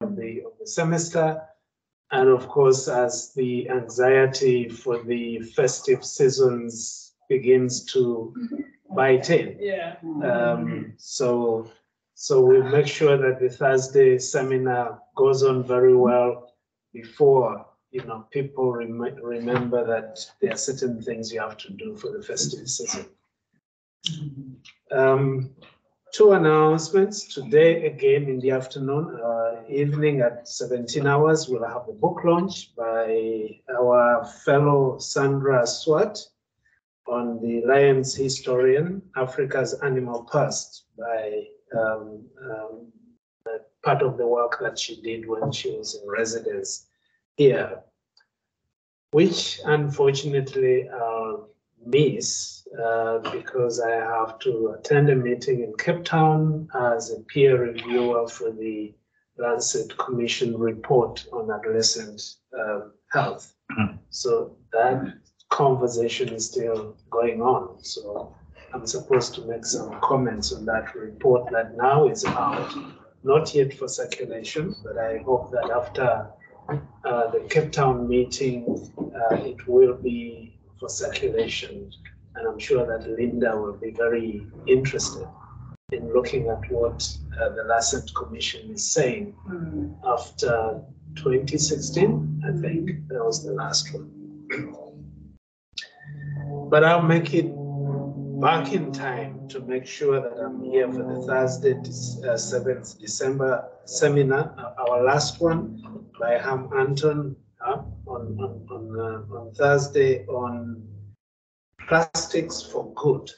of the, of the semester. And of course, as the anxiety for the festive seasons begins to bite in. Yeah. Um, so, so we make sure that the Thursday seminar goes on very well before, you know, people rem- remember that there are certain things you have to do for the festive season. Um, two announcements. Today, again in the afternoon, uh, evening at 17 hours, we'll have a book launch by our fellow Sandra Swart on the Lion's Historian, Africa's Animal Past, by um, um, uh, part of the work that she did when she was in residence here, which unfortunately I'll miss uh, because I have to attend a meeting in Cape Town as a peer reviewer for the Lancet Commission report on adolescent um, health. So that conversation is still going on. So I'm supposed to make some comments on that report that now is out, not yet for circulation, but I hope that after uh, the Cape Town meeting, uh, it will be for circulation. And I'm sure that Linda will be very interested in looking at what uh, the Lancet Commission is saying after 2016, I think that was the last one. But I'll make it back in time to make sure that I'm here for the Thursday, uh, 7th December seminar, uh, our last one by Ham Anton uh, on, on, on, uh, on Thursday on plastics for good.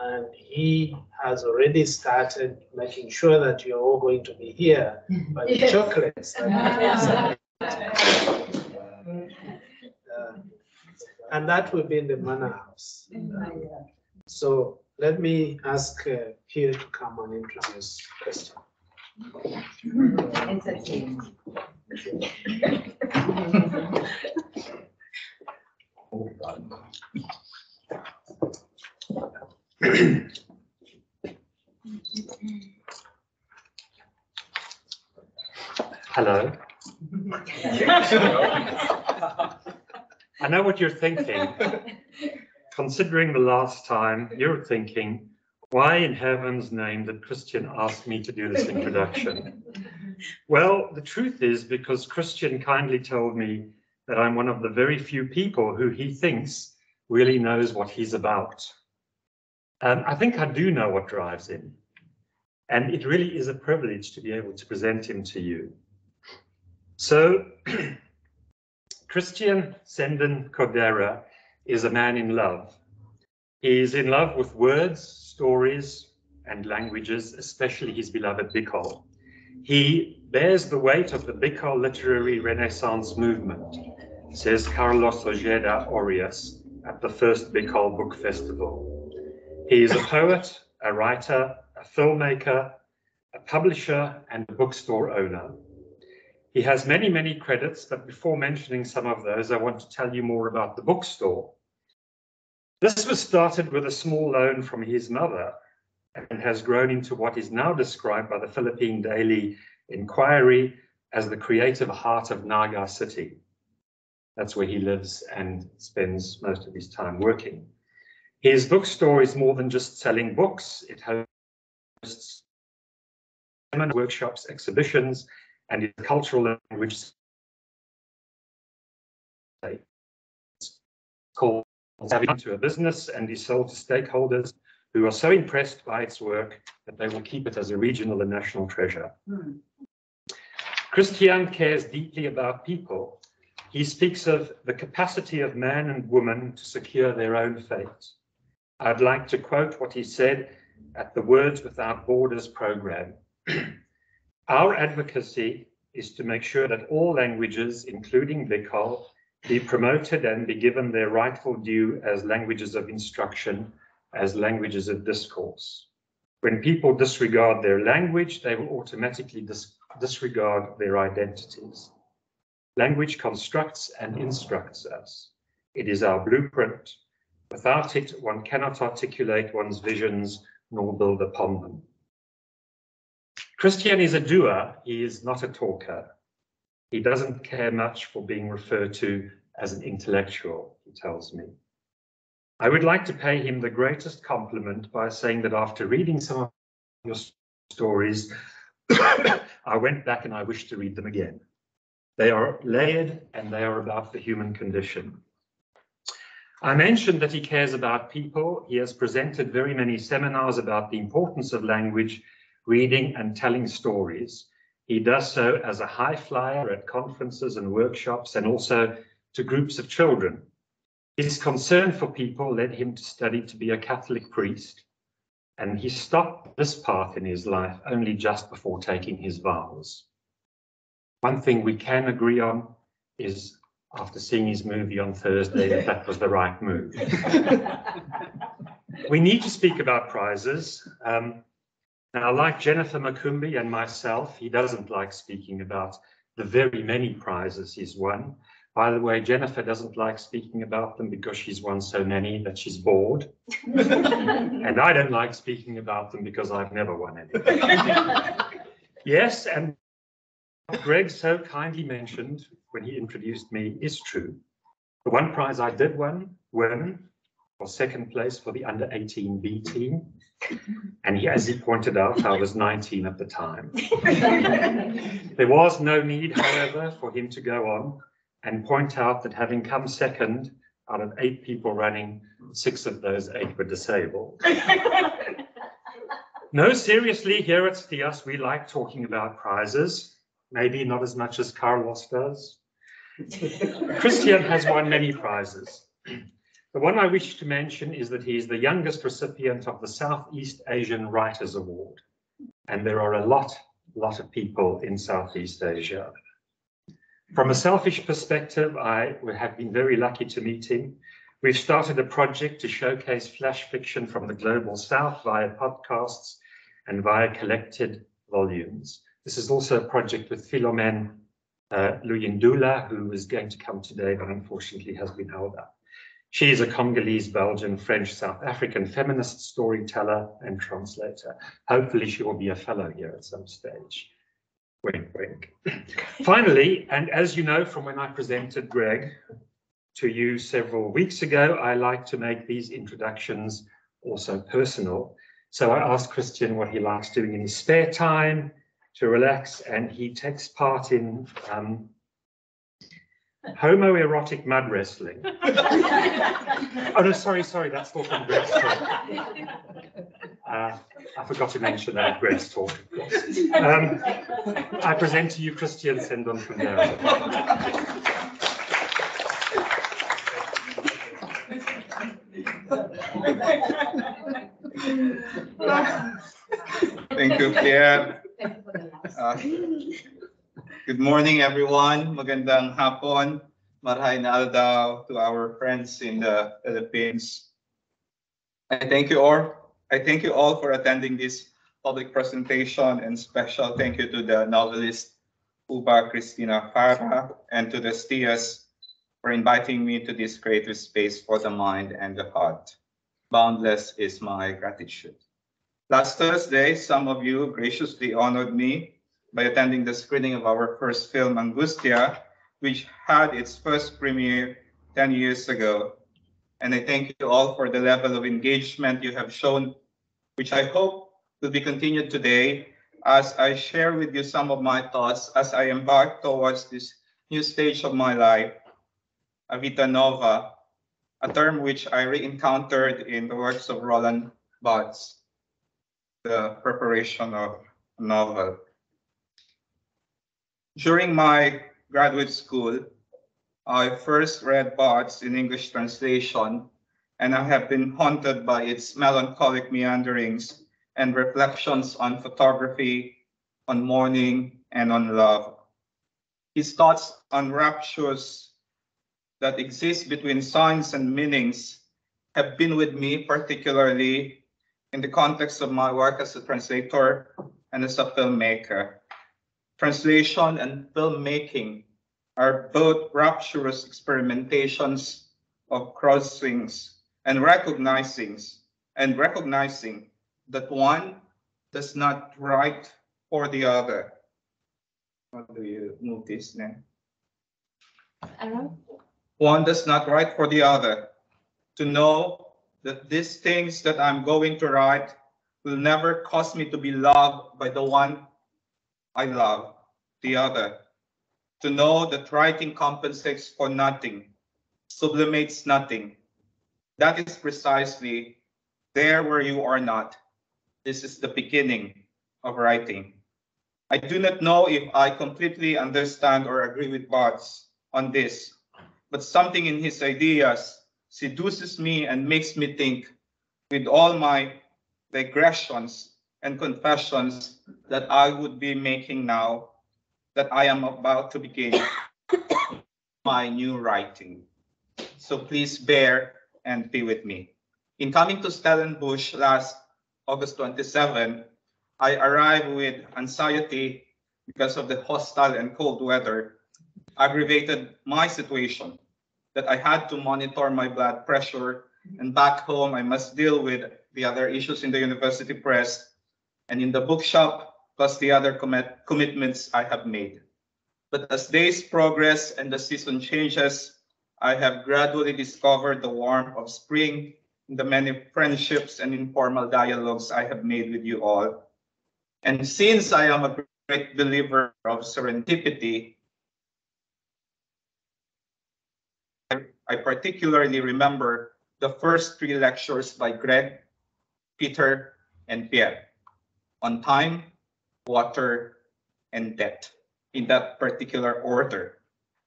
And he has already started making sure that you're all going to be here by the Yes. chocolates. that he has. Uh, And that will be in the manor house. So let me ask uh, Pierre to come and introduce Kristian. Hello. I know what you're thinking. Considering the last time, you're thinking, why in heaven's name did Kristian ask me to do this introduction? Well, the truth is because Kristian kindly told me that I'm one of the very few people who he thinks really knows what he's about. Um, I think I do know what drives him. And it really is a privilege to be able to present him to you. So, Kristian Sendon Cordero is a man in love. He is in love with words, stories, and languages, especially his beloved Bicol. He bears the weight of the Bicol literary renaissance movement, says Carlos Ojeda Aureus at the first Bicol Book Festival. He is a poet, a writer, a filmmaker, a publisher, and a bookstore owner. He has many, many credits, but before mentioning some of those, I want to tell you more about the bookstore. This was started with a small loan from his mother and has grown into what is now described by the Philippine Daily Inquirer as the creative heart of Naga City. That's where he lives and spends most of his time working. His bookstore is more than just selling books. It hosts seminars, workshops, exhibitions, and its cultural language called Savvy to a business and is sold to stakeholders who are so impressed by its work that they will keep it as a regional and national treasure. Hmm. Kristian cares deeply about people. He speaks of the capacity of man and woman to secure their own fate. I'd like to quote what he said at the Words Without Borders program. Our advocacy is to make sure that all languages, including Bicol, be promoted and be given their rightful due as languages of instruction, as languages of discourse. When people disregard their language, they will automatically dis- disregard their identities. Language constructs and instructs us. It is our blueprint. Without it, one cannot articulate one's visions nor build upon them. Kristian is a doer, he is not a talker. He doesn't care much for being referred to as an intellectual, he tells me. I would like to pay him the greatest compliment by saying that after reading some of your stories, I went back and I wish to read them again. They are layered and they are about the human condition. I mentioned that he cares about people. He has presented very many seminars about the importance of language, reading and telling stories. He does so as a high flyer at conferences and workshops and also to groups of children. His concern for people led him to study to be a Catholic priest, and he stopped this path in his life only just before taking his vows. One thing we can agree on is after seeing his movie on Thursday that that was the right move. we need to speak about prizes. Um, now, like Jennifer Makumbi and myself, he doesn't like speaking about the very many prizes he's won. By the way, Jennifer doesn't like speaking about them because she's won so many that she's bored. and I don't like speaking about them because I've never won any. yes, and Greg so kindly mentioned when he introduced me is true. The one prize I did win, win was second place for the under 18 B team. And he, as he pointed out, I was 19 at the time. there was no need, however, for him to go on and point out that having come second out of eight people running, six of those eight were disabled. no, seriously, here at STIAS, we like talking about prizes maybe not as much as Carlos does. Kristian has won many prizes. The one I wish to mention is that he is the youngest recipient of the Southeast Asian Writers Award. And there are a lot, lot of people in Southeast Asia. From a selfish perspective, I have been very lucky to meet him. We've started a project to showcase flash fiction from the global south via podcasts and via collected volumes. This is also a project with Philomene uh, Luyindula, who is going to come today, but unfortunately has been held up. She is a Congolese, Belgian, French, South African feminist storyteller and translator. Hopefully she will be a fellow here at some stage. Wink, wink. Finally, and as you know from when I presented Greg to you several weeks ago, I like to make these introductions also personal. So I asked Kristian what he likes doing in his spare time, to relax, and he takes part in um, homoerotic mud wrestling. oh no, sorry, sorry, that's not from Greg's talk. Uh, I forgot to mention that at Greg's talk, of course. Um, I present to you Kristian Sendon from there. Thank you, Pierre. Uh, good morning, everyone. Magandang hapon. Marhay na daw to our friends in the Philippines. I thank you all. I thank you all for attending this public presentation and special thank you to the novelist Ubah Cristina Farah and to the STIAS for inviting me to this creative space for the mind and the heart. Boundless is my gratitude. Last Thursday, some of you graciously honored me by attending the screening of our first film, Angustia, which had its first premiere 10 years ago. And I thank you all for the level of engagement you have shown, which I hope will be continued today as I share with you some of my thoughts as I embark towards this new stage of my life, a vita nova, a term which I re-encountered in the works of Roland Barthes, the preparation of a novel. During my graduate school, I first read Barthes in English translation, and I have been haunted by its melancholic meanderings and reflections on photography, on mourning, and on love. His thoughts on raptures that exist between signs and meanings have been with me, particularly in the context of my work as a translator and as a filmmaker translation and filmmaking are both rapturous experimentations of crossings and recognizing and recognizing that one does not write for the other. How do you move this now? One does not write for the other. To know that these things that I'm going to write will never cause me to be loved by the one I love, the other. To know that writing compensates for nothing, sublimates nothing. That is precisely there where you are not. This is the beginning of writing. I do not know if I completely understand or agree with Barthes on this, but something in his ideas seduces me and makes me think with all my digressions and confessions that I would be making now that I am about to begin my new writing. So please bear and be with me. In coming to Stellenbosch last August 27, I arrived with anxiety because of the hostile and cold weather aggravated my situation that I had to monitor my blood pressure and back home I must deal with the other issues in the university press and in the bookshop plus the other commit commitments I have made. But as days progress and the season changes, I have gradually discovered the warmth of spring in the many friendships and informal dialogues I have made with you all. And since I am a great believer of serendipity, I particularly remember the first three lectures by Greg, Peter, and Pierre on time, water, and debt in that particular order.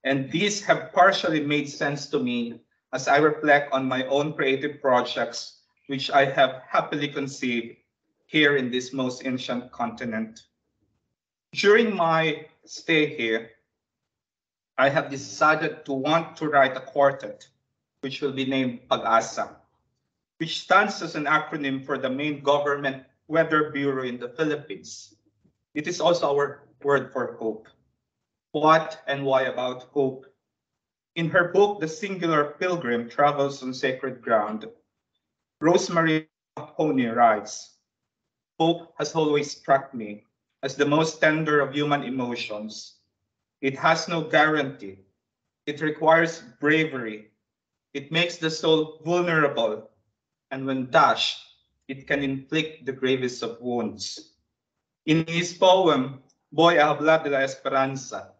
And these have partially made sense to me as I reflect on my own creative projects, which I have happily conceived here in this most ancient continent. During my stay here, I have decided to want to write a quartet, which will be named Pag-asa, which stands as an acronym for the main government weather bureau in the Philippines. It is also our word for hope. What and why about hope? In her book, The Singular Pilgrim Travels on Sacred Ground, Rosemary Mahoney writes, Hope has always struck me as the most tender of human emotions. It has no guarantee. It requires bravery. It makes the soul vulnerable. And when dashed, it can inflict the gravest of wounds. In his poem, Voy a hablar de la esperanza,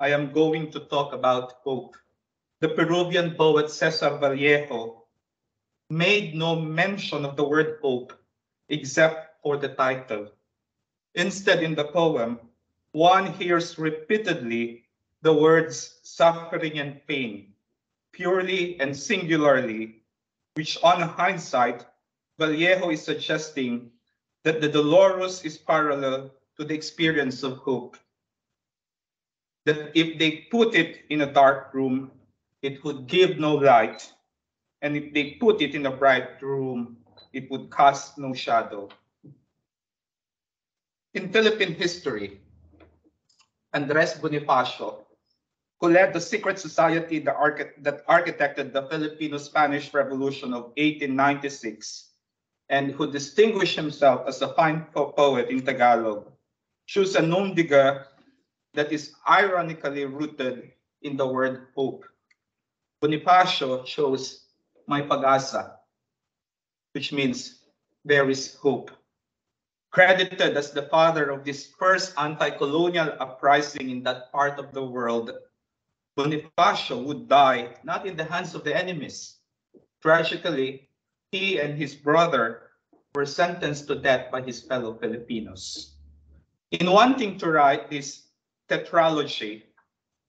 I am going to talk about hope. The Peruvian poet Cesar Vallejo made no mention of the word hope except for the title. Instead, in the poem, one hears repeatedly the words suffering and pain, purely and singularly, which on hindsight, Vallejo is suggesting that the dolorous is parallel to the experience of hope. That if they put it in a dark room, it would give no light. And if they put it in a bright room, it would cast no shadow. In Philippine history, Andres Bonifacio, who led the secret society that, architected the Filipino-Spanish Revolution of 1896 and who distinguished himself as a fine poet in Tagalog, chose a guerre that is ironically rooted in the word hope. Bonifacio chose May pag-asa, which means there is hope credited as the father of this first anti-colonial uprising in that part of the world, Bonifacio would die not in the hands of the enemies. Tragically, he and his brother were sentenced to death by his fellow Filipinos. In wanting to write this tetralogy,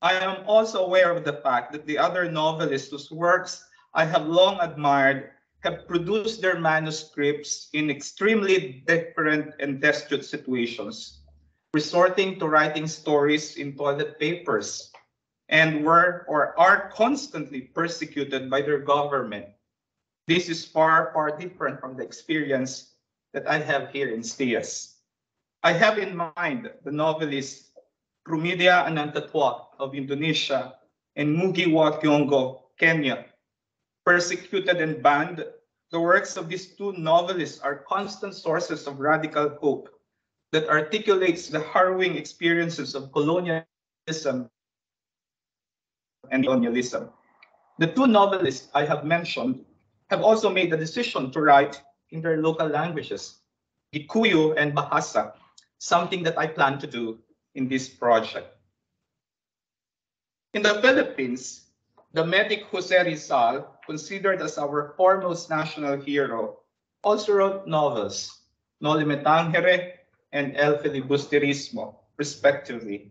I am also aware of the fact that the other novelists whose works I have long admired have produced their manuscripts in extremely different and desperate situations, resorting to writing stories in toilet papers, and were or are constantly persecuted by their government. This is far, far different from the experience that I have here in STIAS. I have in mind the novelist Pramoedya Ananta Toer of Indonesia and Ngugi wa Thiong'o, Kenya, persecuted and banned, the works of these two novelists are constant sources of radical hope, that articulates the harrowing experiences of colonialism and colonialism. The two novelists I have mentioned have also made the decision to write in their local languages, Gikuyu and Bahasa, something that I plan to do in this project. In the Philippines, the medic Jose Rizal, considered as our foremost national hero, also wrote novels, Noli Me Tangere and El Filibusterismo, respectively.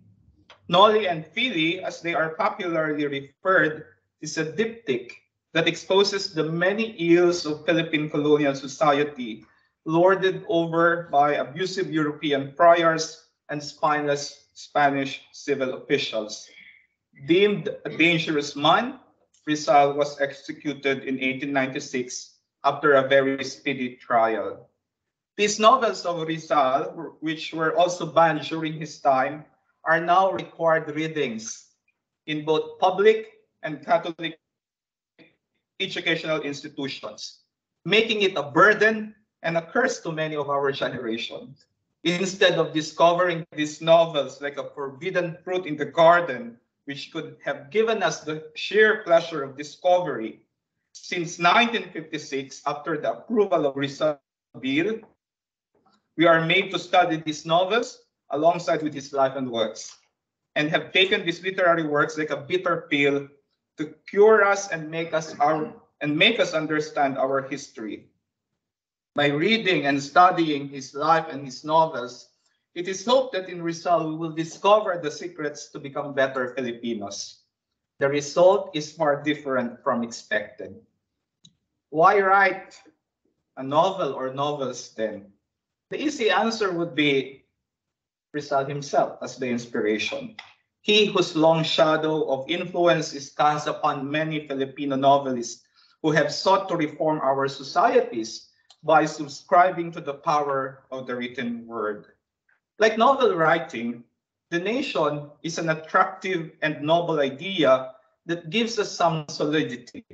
Noli and Fili, as they are popularly referred, is a diptych that exposes the many ills of Philippine colonial society, lorded over by abusive European priors and spineless Spanish civil officials. Deemed a dangerous man, Rizal was executed in 1896 after a very speedy trial. These novels of Rizal, which were also banned during his time, are now required readings in both public and Catholic educational institutions, making it a burden and a curse to many of our generation. Instead of discovering these novels like a forbidden fruit in the garden, which could have given us the sheer pleasure of discovery, since 1956, after the approval of Rizal Bill, we are made to study these novels alongside with his life and works, and have taken these literary works like a bitter pill to cure us and make us our and make us understand our history. By reading and studying his life and his novels, it is hoped that in Rizal we will discover the secrets to become better Filipinos. The result is far different from expected. Why write a novel or novels then? The easy answer would be Rizal himself as the inspiration. He whose long shadow of influence is cast upon many Filipino novelists who have sought to reform our societies by subscribing to the power of the written word. Like novel writing, the nation is an attractive and noble idea that gives us some solidity,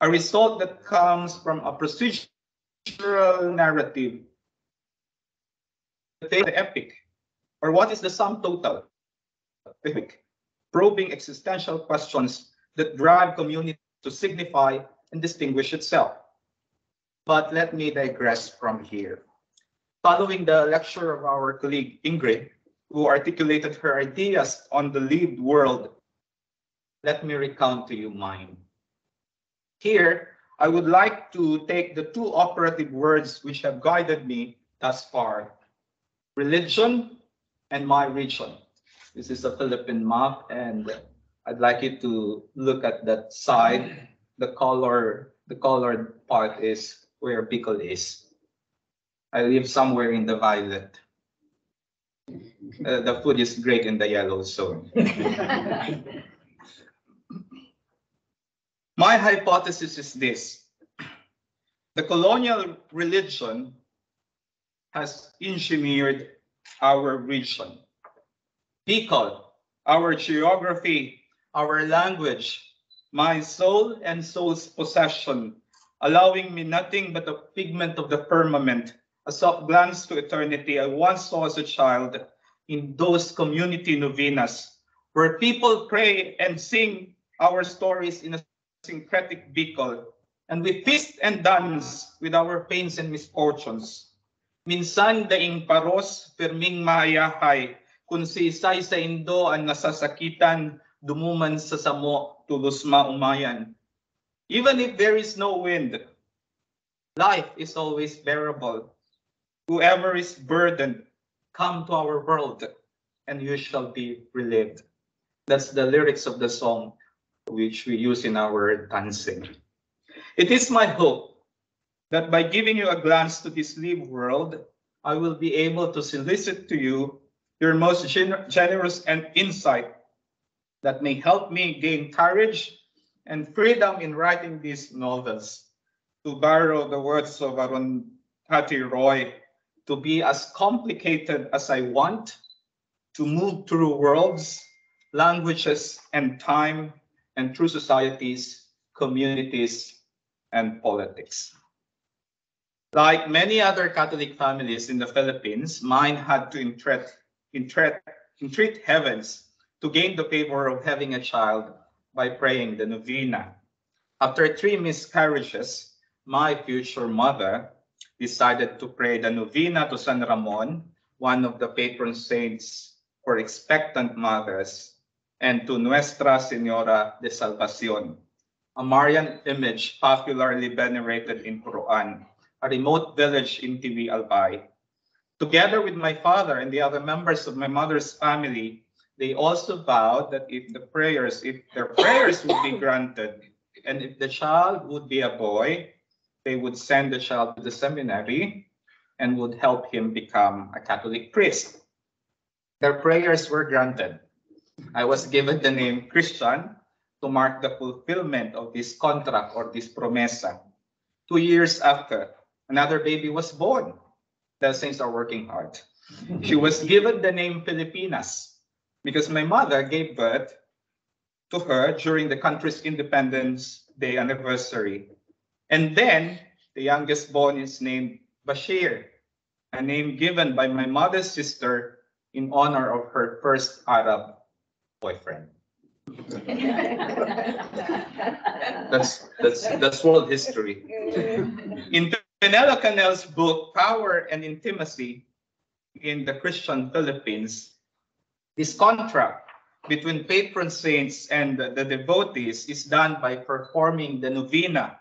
a result that comes from a procedural narrative, the epic, or what is the sum total probing existential questions that drive community to signify and distinguish itself. But let me digress from here. Following the lecture of our colleague Ingrid, who articulated her ideas on the lived world, let me recount to you mine. Here, I would like to take the two operative words which have guided me thus far, religion and my region. This is a Philippine map and I'd like you to look at that side. The color, the colored part is where Bicol is. I live somewhere in the violet. Uh, the food is great in the yellow zone. My hypothesis is this. The colonial religion has engineered our region. Bicol, our geography, our language, my soul and soul's possession, allowing me nothing but a figment of the firmament, a soft glance to eternity I once saw as a child in those community novenas, where people pray and sing our stories in a syncretic Bicol, and we feast and dance with our pains and misfortunes. Minsan daing paros, firming mayahay, kung sisay sa Indo ang nasasakitan, dumuman sa samo, tulos maumayan. Even if there is no wind, life is always bearable. Whoever is burdened, come to our world, and you shall be relieved. That's the lyrics of the song which we use in our dancing. It is my hope that by giving you a glance to this lived world, I will be able to solicit to you your most gener generous and insight that may help me gain courage and freedom in writing these novels. To borrow the words of Arundhati Roy, to be as complicated as I want, to move through worlds, languages, and time, and through societies, communities, and politics. Like many other Catholic families in the Philippines, mine had to entreat, entreat, entreat heavens to gain the favor of having a child by praying the novena. After three miscarriages, my future mother decided to pray the novena to San Ramon, one of the patron saints for expectant mothers, and to Nuestra Senora de Salvacion, a Marian image popularly venerated in Joroan, a remote village in Tiwi Albay. Together with my father and the other members of my mother's family, they also vowed that if the prayers, if their prayers would be granted, and if the child would be a boy, they would send the child to the seminary and would help him become a Catholic priest. Their prayers were granted. I was given the name Kristian to mark the fulfillment of this contract or this promesa. Two years after, another baby was born. The saints are working hard. She was given the name Filipinas because my mother gave birth to her during the country's Independence Day anniversary. And then the youngest born is named Bashir, a name given by my mother's sister in honor of her first Arab boyfriend. That's that's that's world history. In Fenella Cannell's book Power and Intimacy in the Christian Philippines, this contract between patron saints and the, the devotees is done by performing the novena,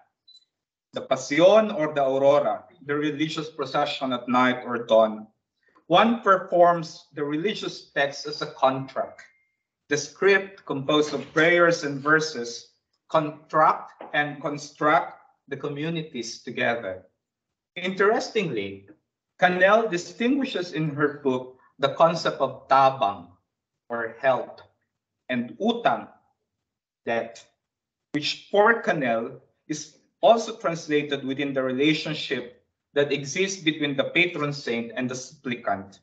the Pasion or the Aurora, the religious procession at night or dawn. One performs the religious text as a contract. The script, composed of prayers and verses, contract and construct the communities together. Interestingly, Cannell distinguishes in her book the concept of tabang, or help, and utang, debt, which for Cannell is also translated within the relationship that exists between the patron saint and the supplicant.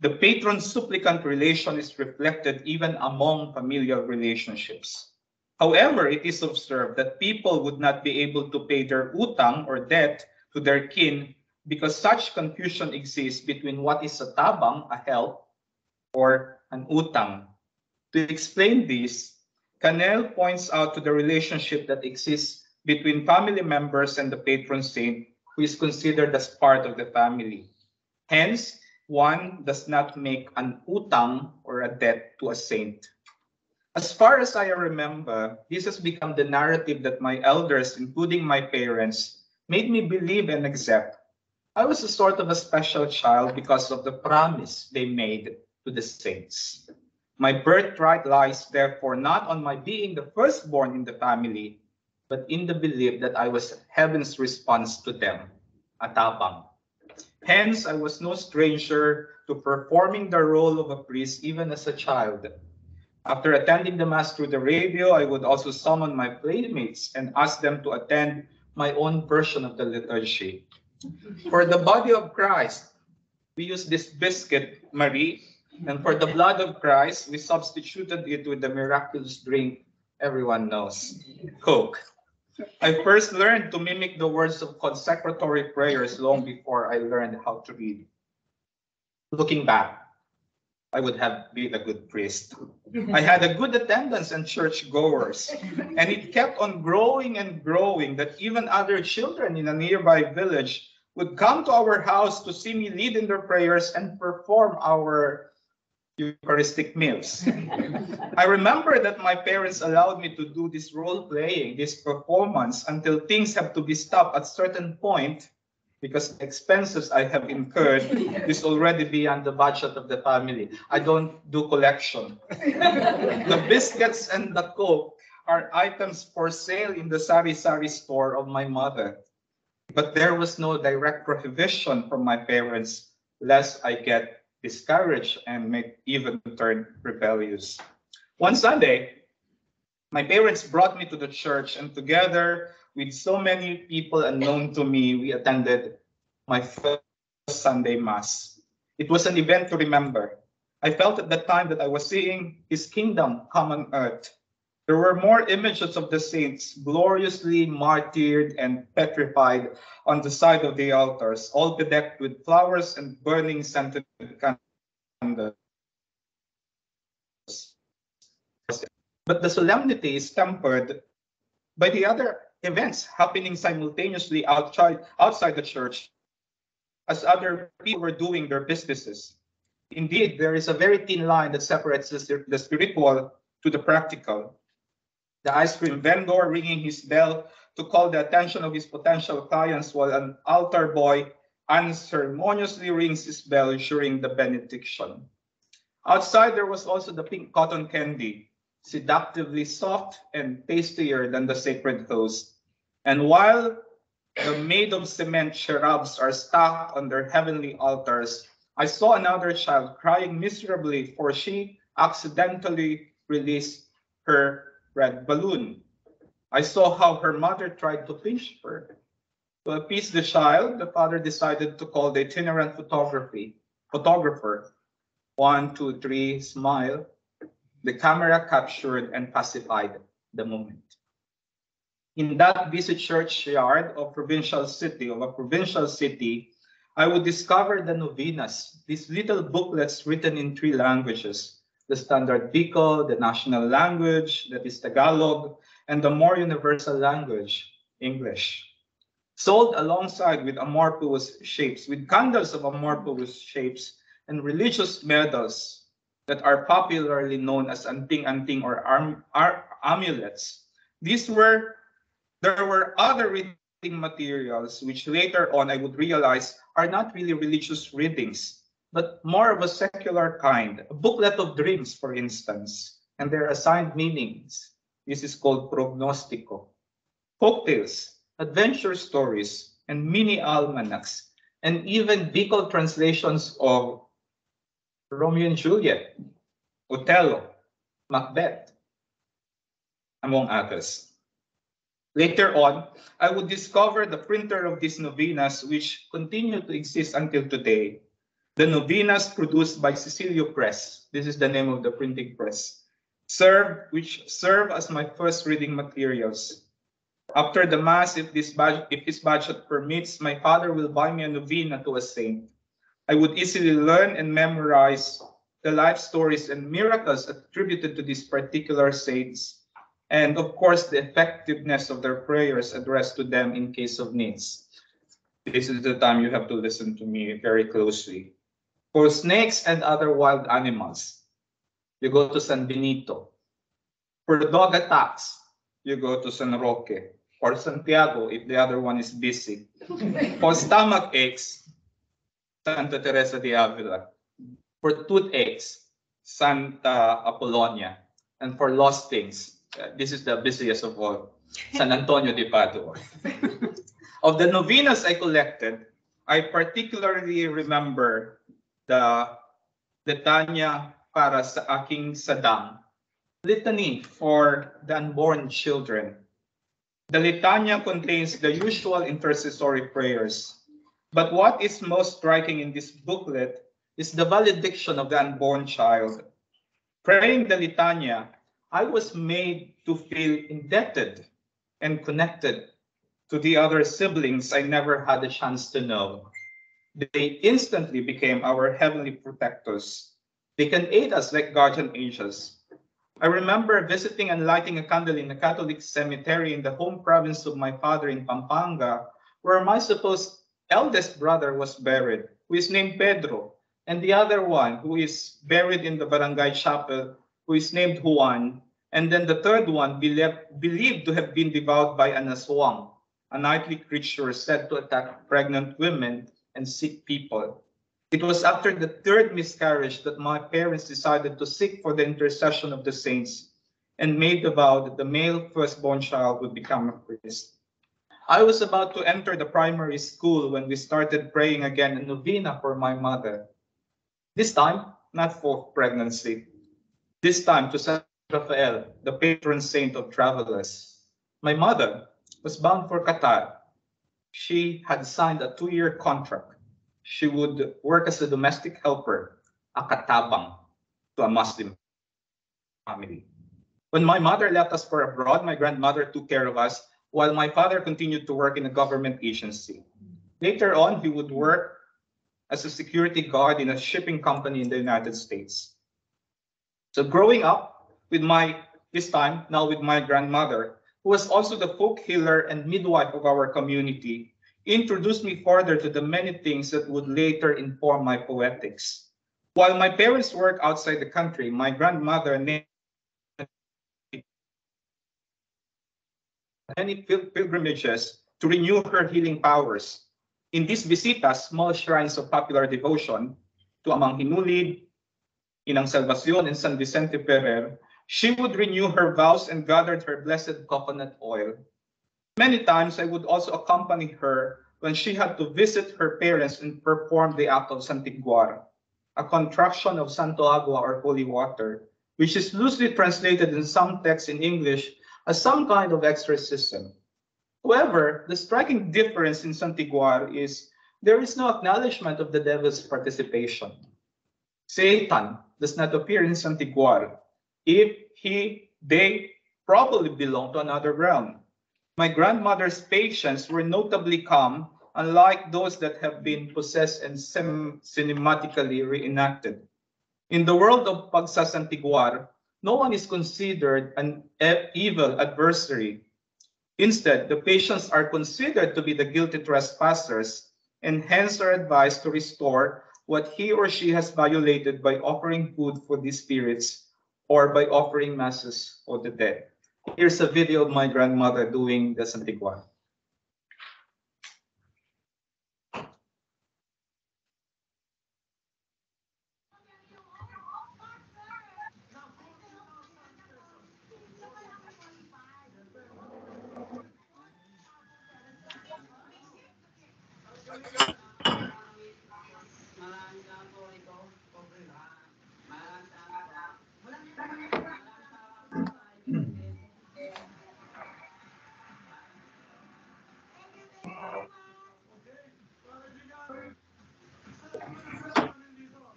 The patron supplicant relation is reflected even among familial relationships. However, it is observed that people would not be able to pay their utang or debt to their kin because such confusion exists between what is a tabang, a help, or an utang. To explain this, Cannell points out to the relationship that exists between family members and the patron saint who is considered as part of the family. Hence, one does not make an utang or a debt to a saint. As far as I remember, this has become the narrative that my elders, including my parents, made me believe and accept. I was a sort of a special child because of the promise they made to the saints. My birthright lies therefore not on my being the firstborn in the family, but in the belief that I was heaven's response to them, atabang. Hence, I was no stranger to performing the role of a priest even as a child. After attending the Mass through the radio, I would also summon my playmates and ask them to attend my own version of the liturgy. For the body of Christ, we use this biscuit, Marie, and for the blood of Christ, we substituted it with the miraculous drink everyone knows, Coke. I first learned to mimic the words of consecratory prayers long before I learned how to read. Looking back, I would have been a good priest. I had a good attendance and church goers, and it kept on growing and growing that even other children in a nearby village would come to our house to see me lead in their prayers and perform our Eucharistic meals. I remember that my parents allowed me to do this role playing, this performance, until things have to be stopped at certain point because expenses I have incurred is already beyond the budget of the family. I don't do collection. the biscuits and the coke are items for sale in the sari-sari store of my mother. But there was no direct prohibition from my parents lest I get discouraged and may even turn rebellious. One Sunday, my parents brought me to the church and together with so many people unknown to me, we attended my first Sunday Mass. It was an event to remember. I felt at that time that I was seeing His kingdom come on earth. There were more images of the saints gloriously martyred and petrified on the side of the altars, all bedecked with flowers and burning scented candles. But the solemnity is tempered by the other events happening simultaneously outside, outside the church as other people were doing their businesses. Indeed, there is a very thin line that separates the, spiritual to the practical. The ice cream vendor ringing his bell to call the attention of his potential clients while an altar boy unceremoniously rings his bell during the benediction. Outside, there was also the pink cotton candy, seductively soft and tastier than the sacred host. And while the made of cement cherubs are stacked on their heavenly altars, I saw another child crying miserably for she accidentally released her red balloon. I saw how her mother tried to pinch her. To appease the child, the father decided to call the itinerant photography photographer. One, two, three, smile. The camera captured and pacified the moment. In that busy churchyard of provincial city, of a provincial city, I would discover the novenas, these little booklets written in three languages, the standard Bicol, the national language, that is Tagalog, and the more universal language, English. Sold alongside with amorphous shapes, with candles of amorphous shapes and religious medals that are popularly known as anting-anting or ar, amulets. These were, there were other reading materials which later on I would realize are not really religious readings, but more of a secular kind, a booklet of dreams, for instance, and their assigned meanings. This is called prognostico. Folktales, adventure stories, and mini almanacs, and even Bicol translations of Romeo and Juliet, Othello, Macbeth, among others. Later on, I would discover the printer of these novenas, which continue to exist until today. The novenas produced by Cecilio Press. This is the name of the printing press. Serve, which serve as my first reading materials. After the mass, if this budget, if his budget permits, my father will buy me a novena to a saint. I would easily learn and memorize the life stories and miracles attributed to these particular saints, and of course, the effectiveness of their prayers addressed to them in case of needs. This is the time you have to listen to me very closely. For snakes and other wild animals, you go to San Benito. For dog attacks, you go to San Roque or Santiago if the other one is busy. For stomach aches, Santa Teresa de Avila. For toothaches, Santa Apollonia. And for lost things, uh, this is the busiest of all, San Antonio de Padua. of the novenas I collected, I particularly remember the Litania para sa aking sadang, litany for the unborn children. The litania contains the usual intercessory prayers. But what is most striking in this booklet is the valediction of the unborn child. Praying the litania, I was made to feel indebted and connected to the other siblings I never had a chance to know. They instantly became our heavenly protectors. They can aid us like guardian angels. I remember visiting and lighting a candle in a Catholic cemetery in the home province of my father in Pampanga, where my supposed eldest brother was buried, who is named Pedro, and the other one who is buried in the barangay chapel, who is named Juan, and then the third one believed, to have been devoured by an aswang, a nightly creature said to attack pregnant women and sick people. It was after the third miscarriage that my parents decided to seek for the intercession of the saints and made the vow that the male firstborn child would become a priest. I was about to enter the primary school when we started praying again a novena for my mother. This time, not for pregnancy. This time to Saint Raphael, the patron saint of travelers. My mother was bound for Qatar. She had signed a two-year contract she would work as a domestic helper, a katabang, to a Muslim family. When my mother left us for abroad, my grandmother took care of us while my father continued to work in a government agency. Later on, he would work as a security guard in a shipping company in the United States. So growing up with my, this time, now with my grandmother, who was also the folk healer and midwife of our community, introduced me further to the many things that would later inform my poetics. While my parents worked outside the country, my grandmother made many pilgrimages to renew her healing powers. In these visitas, small shrines of popular devotion to Amang Hinulid, Inang Salvacion, and San Vicente Ferrer, she would renew her vows and gathered her blessed coconut oil. Many times I would also accompany her when she had to visit her parents and perform the act of Santiguar, a contraction of Santo Agua or holy water, which is loosely translated in some texts in English as some kind of exorcism. However, the striking difference in Santiguar is there is no acknowledgement of the devil's participation. Satan does not appear in Santiguar if he, they probably belong to another realm. My grandmother's patients were notably calm, unlike those that have been possessed and cinematically reenacted. In the world of Pagsasantiguar, no one is considered an evil adversary. Instead, the patients are considered to be the guilty trespassers and hence are advised to restore what he or she has violated by offering food for these spirits or by offering masses for the dead. Here's a video of my grandmother doing the Santiguar.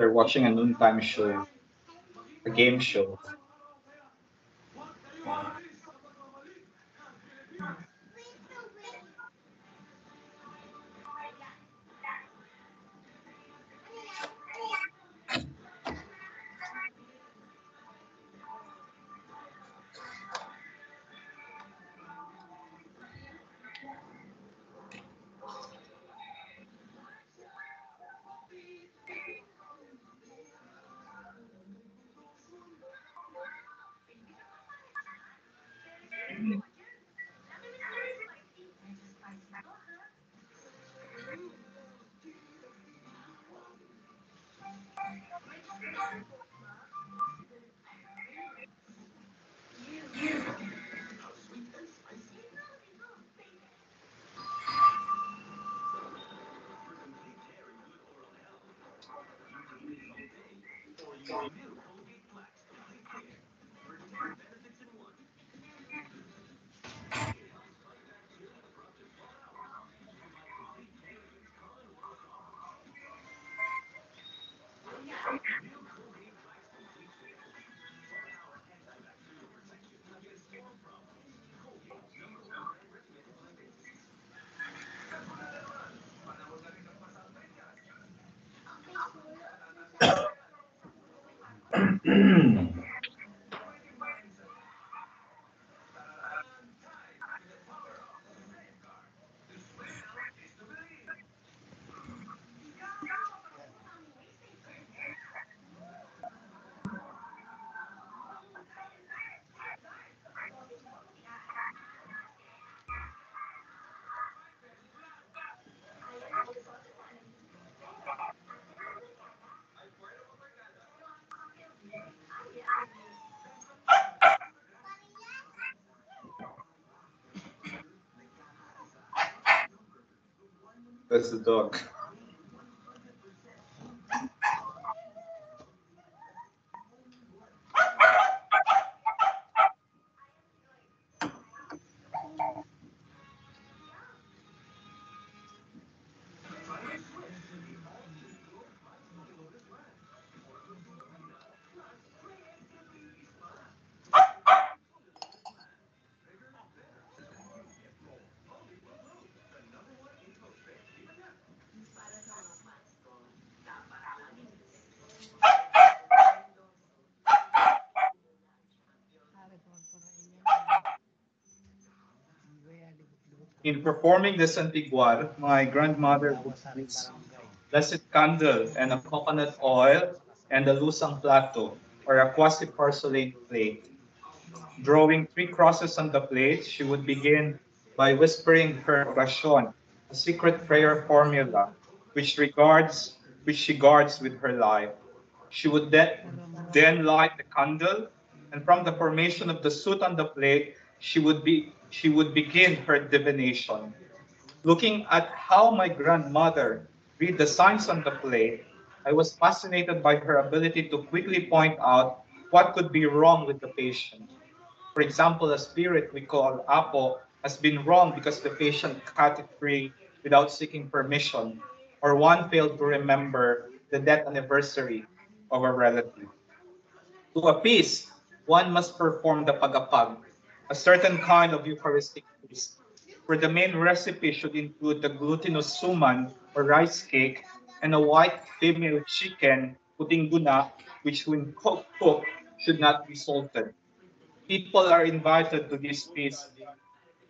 They're watching a noontime show, a game show. mm That's the dog. In performing the Santiguar, my grandmother would use blessed candle and a coconut oil and a lusang plato or a quasi porcelain plate. Drawing three crosses on the plate, she would begin by whispering her oracion, a secret prayer formula which regards which she guards with her life. She would then, then light the candle, and from the formation of the soot on the plate, she would be she would begin her divination. Looking at how my grandmother read the signs on the plate, I was fascinated by her ability to quickly point out what could be wrong with the patient. For example, a spirit we call Apo has been wrong because the patient cut it free without seeking permission, or one failed to remember the death anniversary of a relative. To appease, one must perform the pagapag, a certain kind of Eucharistic feast, where the main recipe should include the glutinous suman or rice cake and a white female chicken, puting guna, which when cooked, cooked should not be salted. People are invited to this feast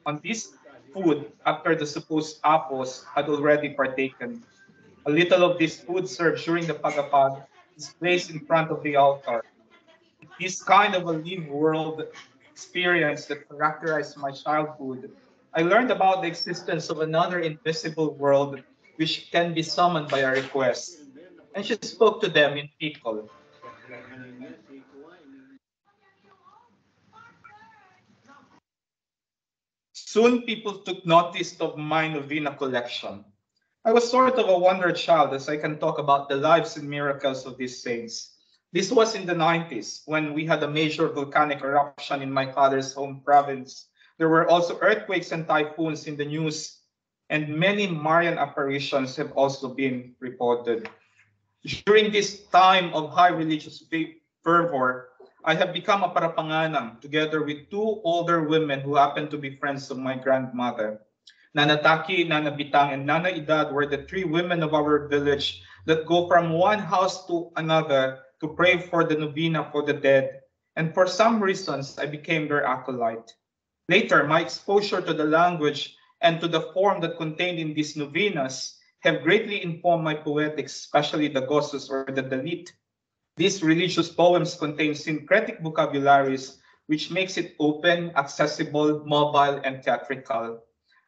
on this food after the supposed apos had already partaken. A little of this food served during the pagapag is placed in front of the altar. This kind of a live world experience that characterized my childhood, I learned about the existence of another invisible world which can be summoned by a request. And she spoke to them in Bicol. Soon people took notice of my novena collection. I was sort of a wonder child as I can talk about the lives and miracles of these saints. This was in the 90s when we had a major volcanic eruption in my father's home province. There were also earthquakes and typhoons in the news, and many Marian apparitions have also been reported. During this time of high religious fervor, I have become a parapanganam together with two older women who happen to be friends of my grandmother. Nana Taki, Nana Bitang, and Nana Idad were the three women of our village that go from one house to another to pray for the novena for the dead. And for some reasons, I became their acolyte. Later, my exposure to the language and to the form that contained in these novenas have greatly informed my poetics, especially the gozos or the dalit. These religious poems contain syncretic vocabularies, which makes it open, accessible, mobile, and theatrical.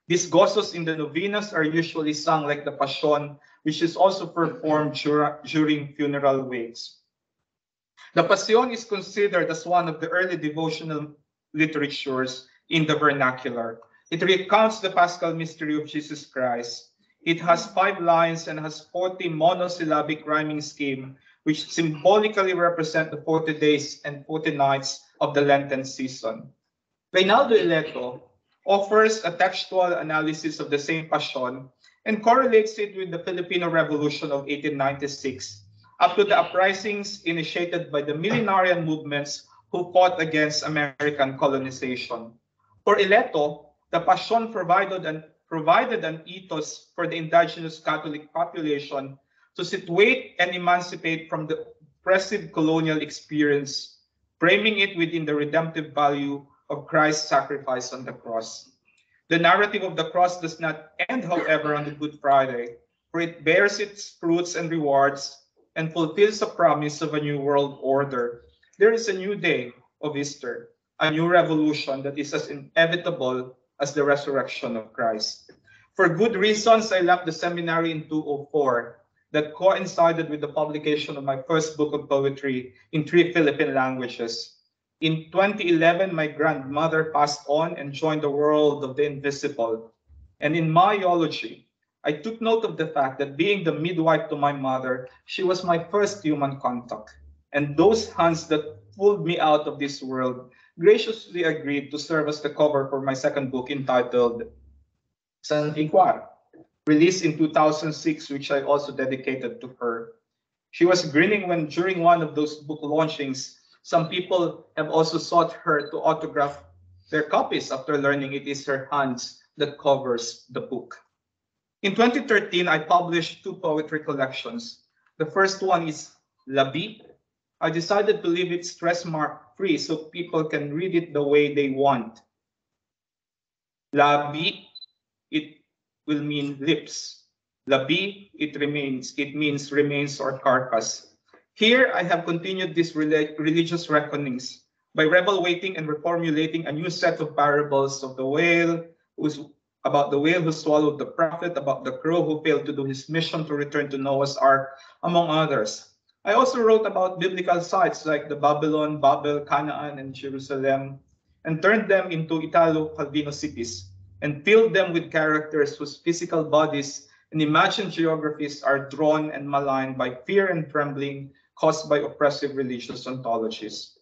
These gozos in the novenas are usually sung like the Passion, which is also performed during funeral wakes. The Passion is considered as one of the early devotional literatures in the vernacular. It recounts the Paschal mystery of Jesus Christ. It has five lines and has 40 monosyllabic rhyming scheme which symbolically represent the 40 days and 40 nights of the Lenten season. Reynaldo Ileto offers a textual analysis of the same passion and correlates it with the Filipino Revolution of 1896 up to the uprisings initiated by the millenarian movements who fought against American colonization. For Ileto, the Passion provided an, provided an ethos for the indigenous Catholic population to situate and emancipate from the oppressive colonial experience, framing it within the redemptive value of Christ's sacrifice on the cross. The narrative of the cross does not end, however, on the Good Friday, for it bears its fruits and rewards and fulfills the promise of a new world order. There is a new day of Easter, a new revolution that is as inevitable as the resurrection of Christ. For good reasons, I left the seminary in 204 that coincided with the publication of my first book of poetry in three Philippine languages. In 2011, my grandmother passed on and joined the world of the invisible. And in myology, I took note of the fact that being the midwife to my mother, she was my first human contact. And those hands that pulled me out of this world graciously agreed to serve as the cover for my second book entitled Santiguar, released in 2006, which I also dedicated to her. She was grinning when during one of those book launchings, some people have also sought her to autograph their copies after learning it is her hands that covers the book. In 2013, I published two poetry collections. The first one is "La Labi. I decided to leave it stress mark free so people can read it the way they want. "La Labi it will mean lips. "La Labi, it remains, it means remains or carcass. Here, I have continued these religious reckonings by revelwating and reformulating a new set of parables of the whale, who's about the whale who swallowed the prophet, about the crow who failed to do his mission to return to Noah's ark, among others. I also wrote about biblical sites like the Babylon, Babel, Canaan, and Jerusalem, and turned them into Italo-Calvino cities, and filled them with characters whose physical bodies and imagined geographies are drawn and maligned by fear and trembling caused by oppressive religious ontologies.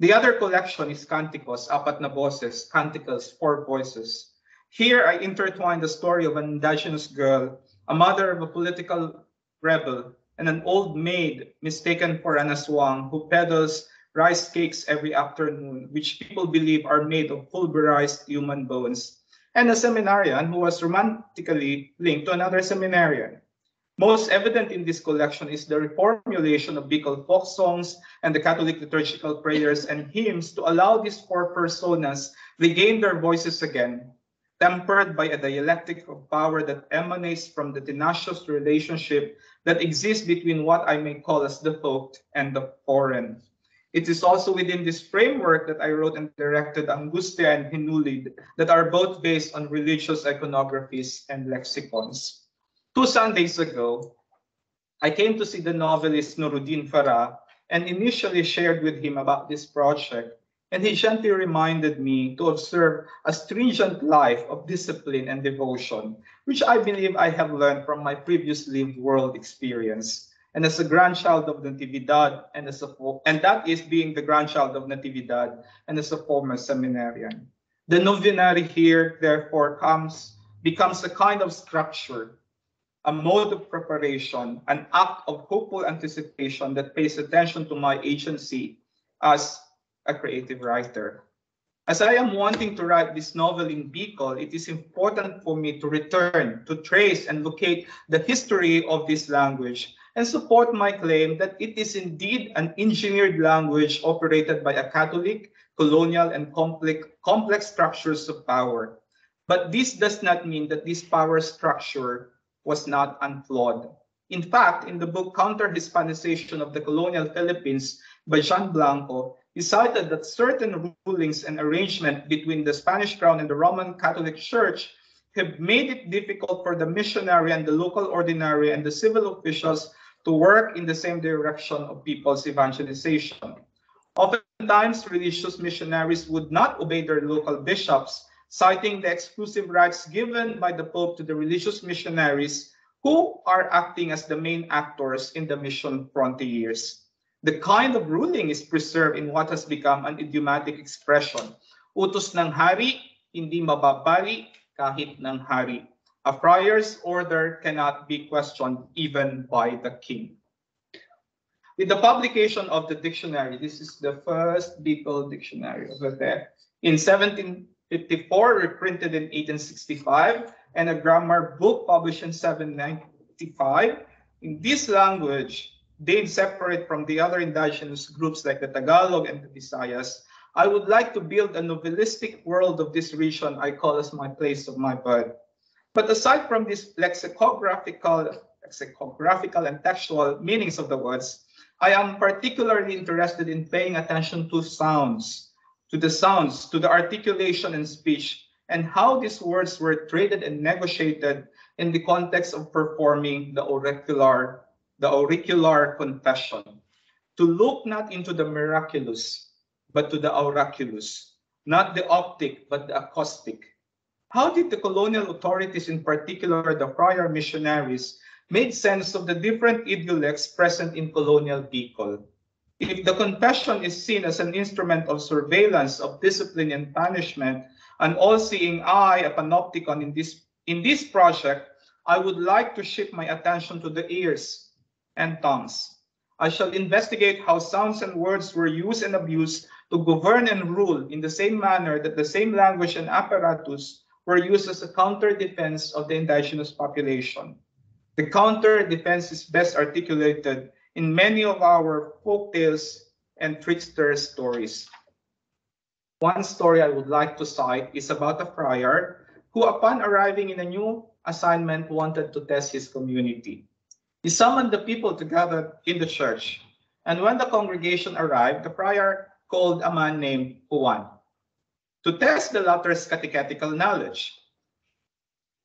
The other collection is Canticos, apat na boses, Canticles, four voices. Here I intertwine the story of an indigenous girl, a mother of a political rebel, and an old maid mistaken for an aswang who peddles rice cakes every afternoon, which people believe are made of pulverized human bones, and a seminarian who was romantically linked to another seminarian. Most evident in this collection is the reformulation of Bicol folk songs and the Catholic liturgical prayers and hymns to allow these four personas regain their voices again, tempered by a dialectic of power that emanates from the tenacious relationship that exists between what I may call as the folk and the foreign. It is also within this framework that I wrote and directed Angustia and Hinulid that are both based on religious iconographies and lexicons. Two Sundays ago, I came to see the novelist Nuruddin Farah and initially shared with him about this project. And he gently reminded me to observe a stringent life of discipline and devotion, which I believe I have learned from my previous lived world experience. And as a grandchild of Natividad, and as a and that is being the grandchild of Natividad, and as a former seminarian. The novenary here, therefore, comes becomes a kind of structure a mode of preparation, an act of hopeful anticipation that pays attention to my agency as a creative writer. As I am wanting to write this novel in Bicol, it is important for me to return, to trace and locate the history of this language and support my claim that it is indeed an engineered language operated by a Catholic, colonial, and complex, complex structures of power. But this does not mean that this power structure was not unflawed. In fact, in the book Counter Hispanization of the Colonial Philippines by Jean Blanco, he cited that certain rulings and arrangement between the Spanish crown and the Roman Catholic Church have made it difficult for the missionary and the local ordinary and the civil officials to work in the same direction of people's evangelization. Oftentimes, religious missionaries would not obey their local bishops citing the exclusive rights given by the Pope to the religious missionaries who are acting as the main actors in the mission frontiers. The kind of ruling is preserved in what has become an idiomatic expression. Utos ng hari, hindi mababali kahit ng hari. A friar's order cannot be questioned even by the king. With the publication of the dictionary, this is the first Bicol dictionary over there. In 1754, reprinted in 1865, and a grammar book published in 1795. In this language, they separate from the other indigenous groups like the Tagalog and the Visayas. I would like to build a novelistic world of this region I call as my place of my birth. But aside from these lexicographical, lexicographical and textual meanings of the words, I am particularly interested in paying attention to sounds to the sounds, to the articulation and speech, and how these words were traded and negotiated in the context of performing the auricular, the auricular confession. To look not into the miraculous, but to the auraculous, not the optic, but the acoustic. How did the colonial authorities, in particular the friar missionaries, made sense of the different idiolects present in colonial Bicol? If the confession is seen as an instrument of surveillance, of discipline and punishment, an all-seeing eye, a panopticon in this, in this project, I would like to shift my attention to the ears and tongues. I shall investigate how sounds and words were used and abused to govern and rule in the same manner that the same language and apparatus were used as a counter defense of the indigenous population. The counter defense is best articulated in many of our folk tales and trickster stories. One story I would like to cite is about a friar who upon arriving in a new assignment wanted to test his community. He summoned the people to gather in the church, and when the congregation arrived, the friar called a man named Juan to test the latter's catechetical knowledge.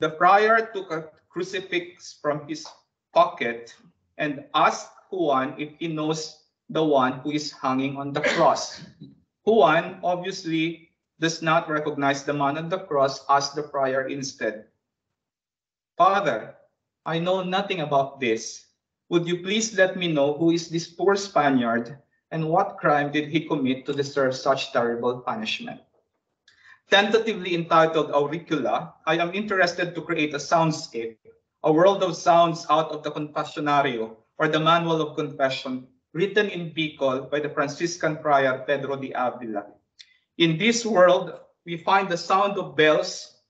The friar took a crucifix from his pocket and asked Juan if he knows the one who is hanging on the cross. Juan obviously does not recognize the man on the cross, asked the friar instead. Father, I know nothing about this. Would you please let me know who is this poor Spaniard and what crime did he commit to deserve such terrible punishment? Tentatively entitled Auricula, I am interested to create a soundscape, a world of sounds out of the Confessionario or the Manual of Confession written in Bicol by the Franciscan friar Pedro de Avila. In this world, we find the sound of bells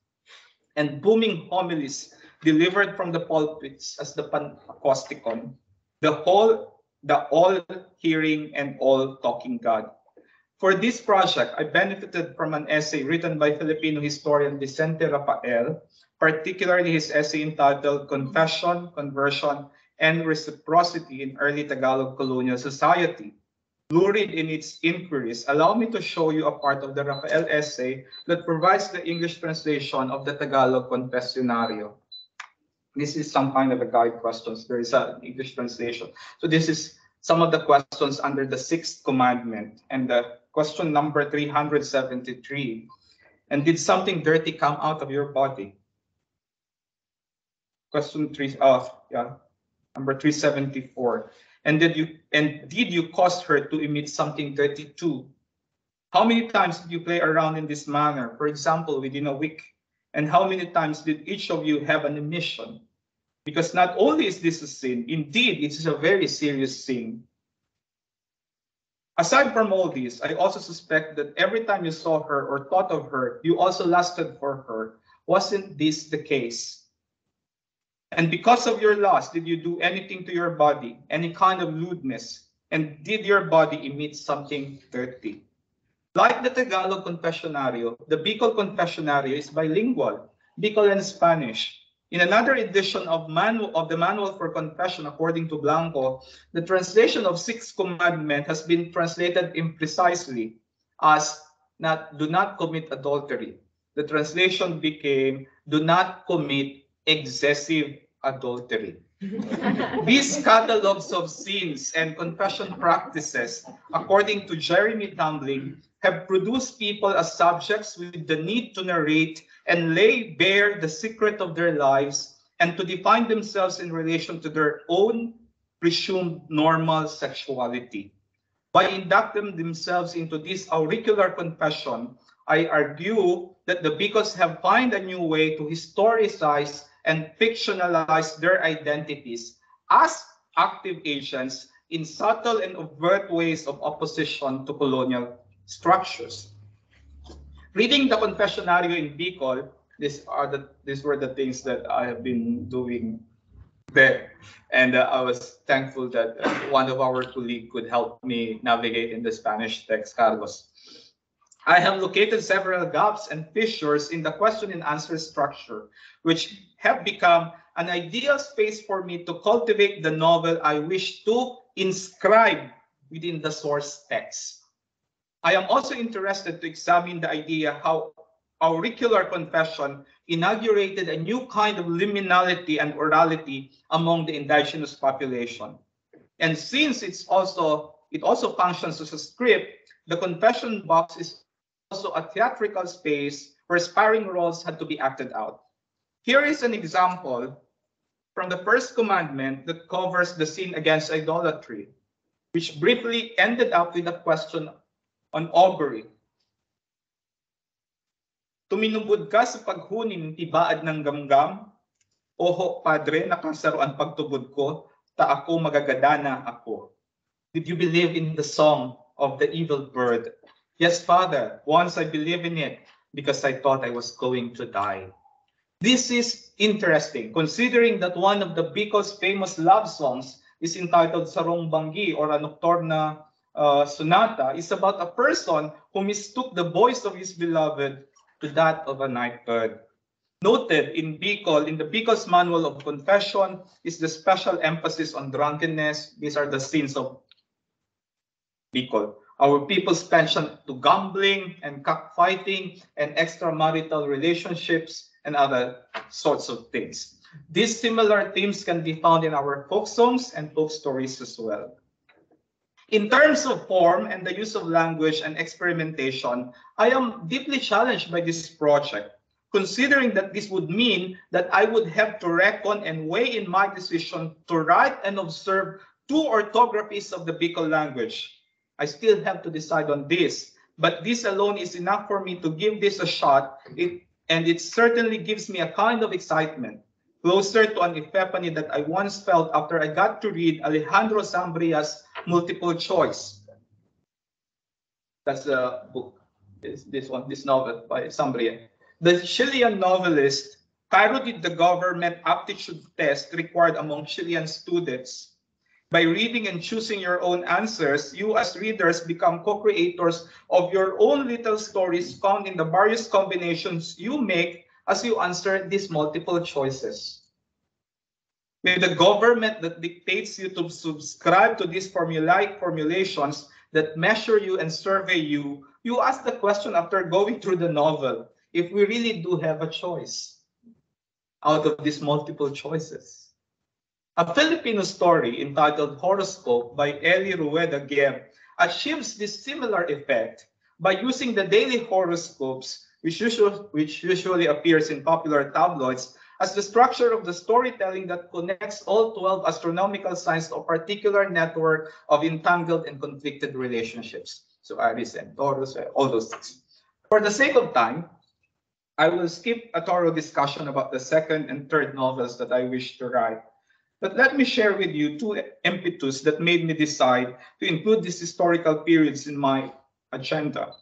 and booming homilies delivered from the pulpits as the Panacousticon, the whole, the all-hearing and all-talking God. For this project, I benefited from an essay written by Filipino historian Vicente Rafael, particularly his essay entitled Confession, Conversion, and Reciprocity in Early Tagalog Colonial Society. Lurid in its inquiries, allow me to show you a part of the Rafael essay that provides the English translation of the Tagalog Confessionario. This is some kind of a guide questions. There is an English translation. So this is some of the questions under the sixth commandment and the question number 373. And did something dirty come out of your body? Question three, uh, yeah, number 374. And did you and did you cause her to emit something dirty too? How many times did you play around in this manner? For example, within a week. And how many times did each of you have an emission? Because not only is this a sin, indeed, it is a very serious sin. Aside from all this, I also suspect that every time you saw her or thought of her, you also lusted for her. Wasn't this the case? And because of your lust, did you do anything to your body, any kind of lewdness? And did your body emit something dirty? Like the Tagalog Confessionario, the Bicol Confessionario is bilingual, Bicol and Spanish. In another edition of, manual, of the Manual for Confession, according to Blanco, the translation of Sixth Commandment has been translated imprecisely as not, do not commit adultery. The translation became, do not commit excessive adultery. These catalogs of sins and confession practices, according to Jeremy Tambling, have produced people as subjects with the need to narrate and lay bare the secret of their lives and to define themselves in relation to their own presumed normal sexuality. By inducting themselves into this auricular confession, I argue that the Bicos have found a new way to historicize and fictionalize their identities as active agents in subtle and overt ways of opposition to colonial structures. Reading the Confessionario in Bicol, these are the these were the things that I have been doing there, and uh, I was thankful that uh, one of our colleagues could help me navigate in the Spanish text, Carlos. I have located several gaps and fissures in the question and answer structure, which have become an ideal space for me to cultivate the novel I wish to inscribe within the source text. I am also interested to examine the idea how auricular confession inaugurated a new kind of liminality and orality among the indigenous population. And since it's also it also functions as a script, the confession box is also a theatrical space where sparring roles had to be acted out. Here is an example from the first commandment that covers the sin against idolatry, which briefly ended up with a question on augury. Tuminubod ka sa paghunin tibaad ng gamgam, Oho, Padre, nakasaruan pagtubod ko, ta ako magagadana ako. Did you believe in the song of the evil bird? Yes, Father, once I believed in it because I thought I was going to die. This is interesting, considering that one of the Bicol's famous love songs is entitled Sarong Bangi or a Nocturna uh, Sonata is about a person who mistook the voice of his beloved to that of a night bird. Noted in Bicol, in the Bicol's Manual of Confession, is the special emphasis on drunkenness. These are the sins of Bicol. Our people's penchant to gambling and cockfighting and extramarital relationships and other sorts of things. These similar themes can be found in our folk songs and folk stories as well. In terms of form and the use of language and experimentation, I am deeply challenged by this project considering that this would mean that I would have to reckon and weigh in my decision to write and observe two orthographies of the Bicol language. I still have to decide on this, but this alone is enough for me to give this a shot, it, and it certainly gives me a kind of excitement, closer to an epiphany that I once felt after I got to read Alejandro Zambra's Multiple Choice. That's the book, this, this one, this novel by Zambra. The Chilean novelist parodied the government aptitude test required among Chilean students. By reading and choosing your own answers, you as readers become co-creators of your own little stories found in the various combinations you make as you answer these multiple choices. With the government that dictates you to subscribe to these formulaic formulations that measure you and survey you, you ask the question after going through the novel, if we really do have a choice out of these multiple choices. A Filipino story entitled Horoscope by Eli Rueda Guerre achieves this similar effect by using the daily horoscopes, which, which usually appears in popular tabloids, as the structure of the storytelling that connects all 12 astronomical signs to a particular network of entangled and conflicted relationships. So Aries and Taurus, uh, all those things. For the sake of time, I will skip a thorough discussion about the second and third novels that I wish to write. But let me share with you two impetus that made me decide to include these historical periods in my agenda.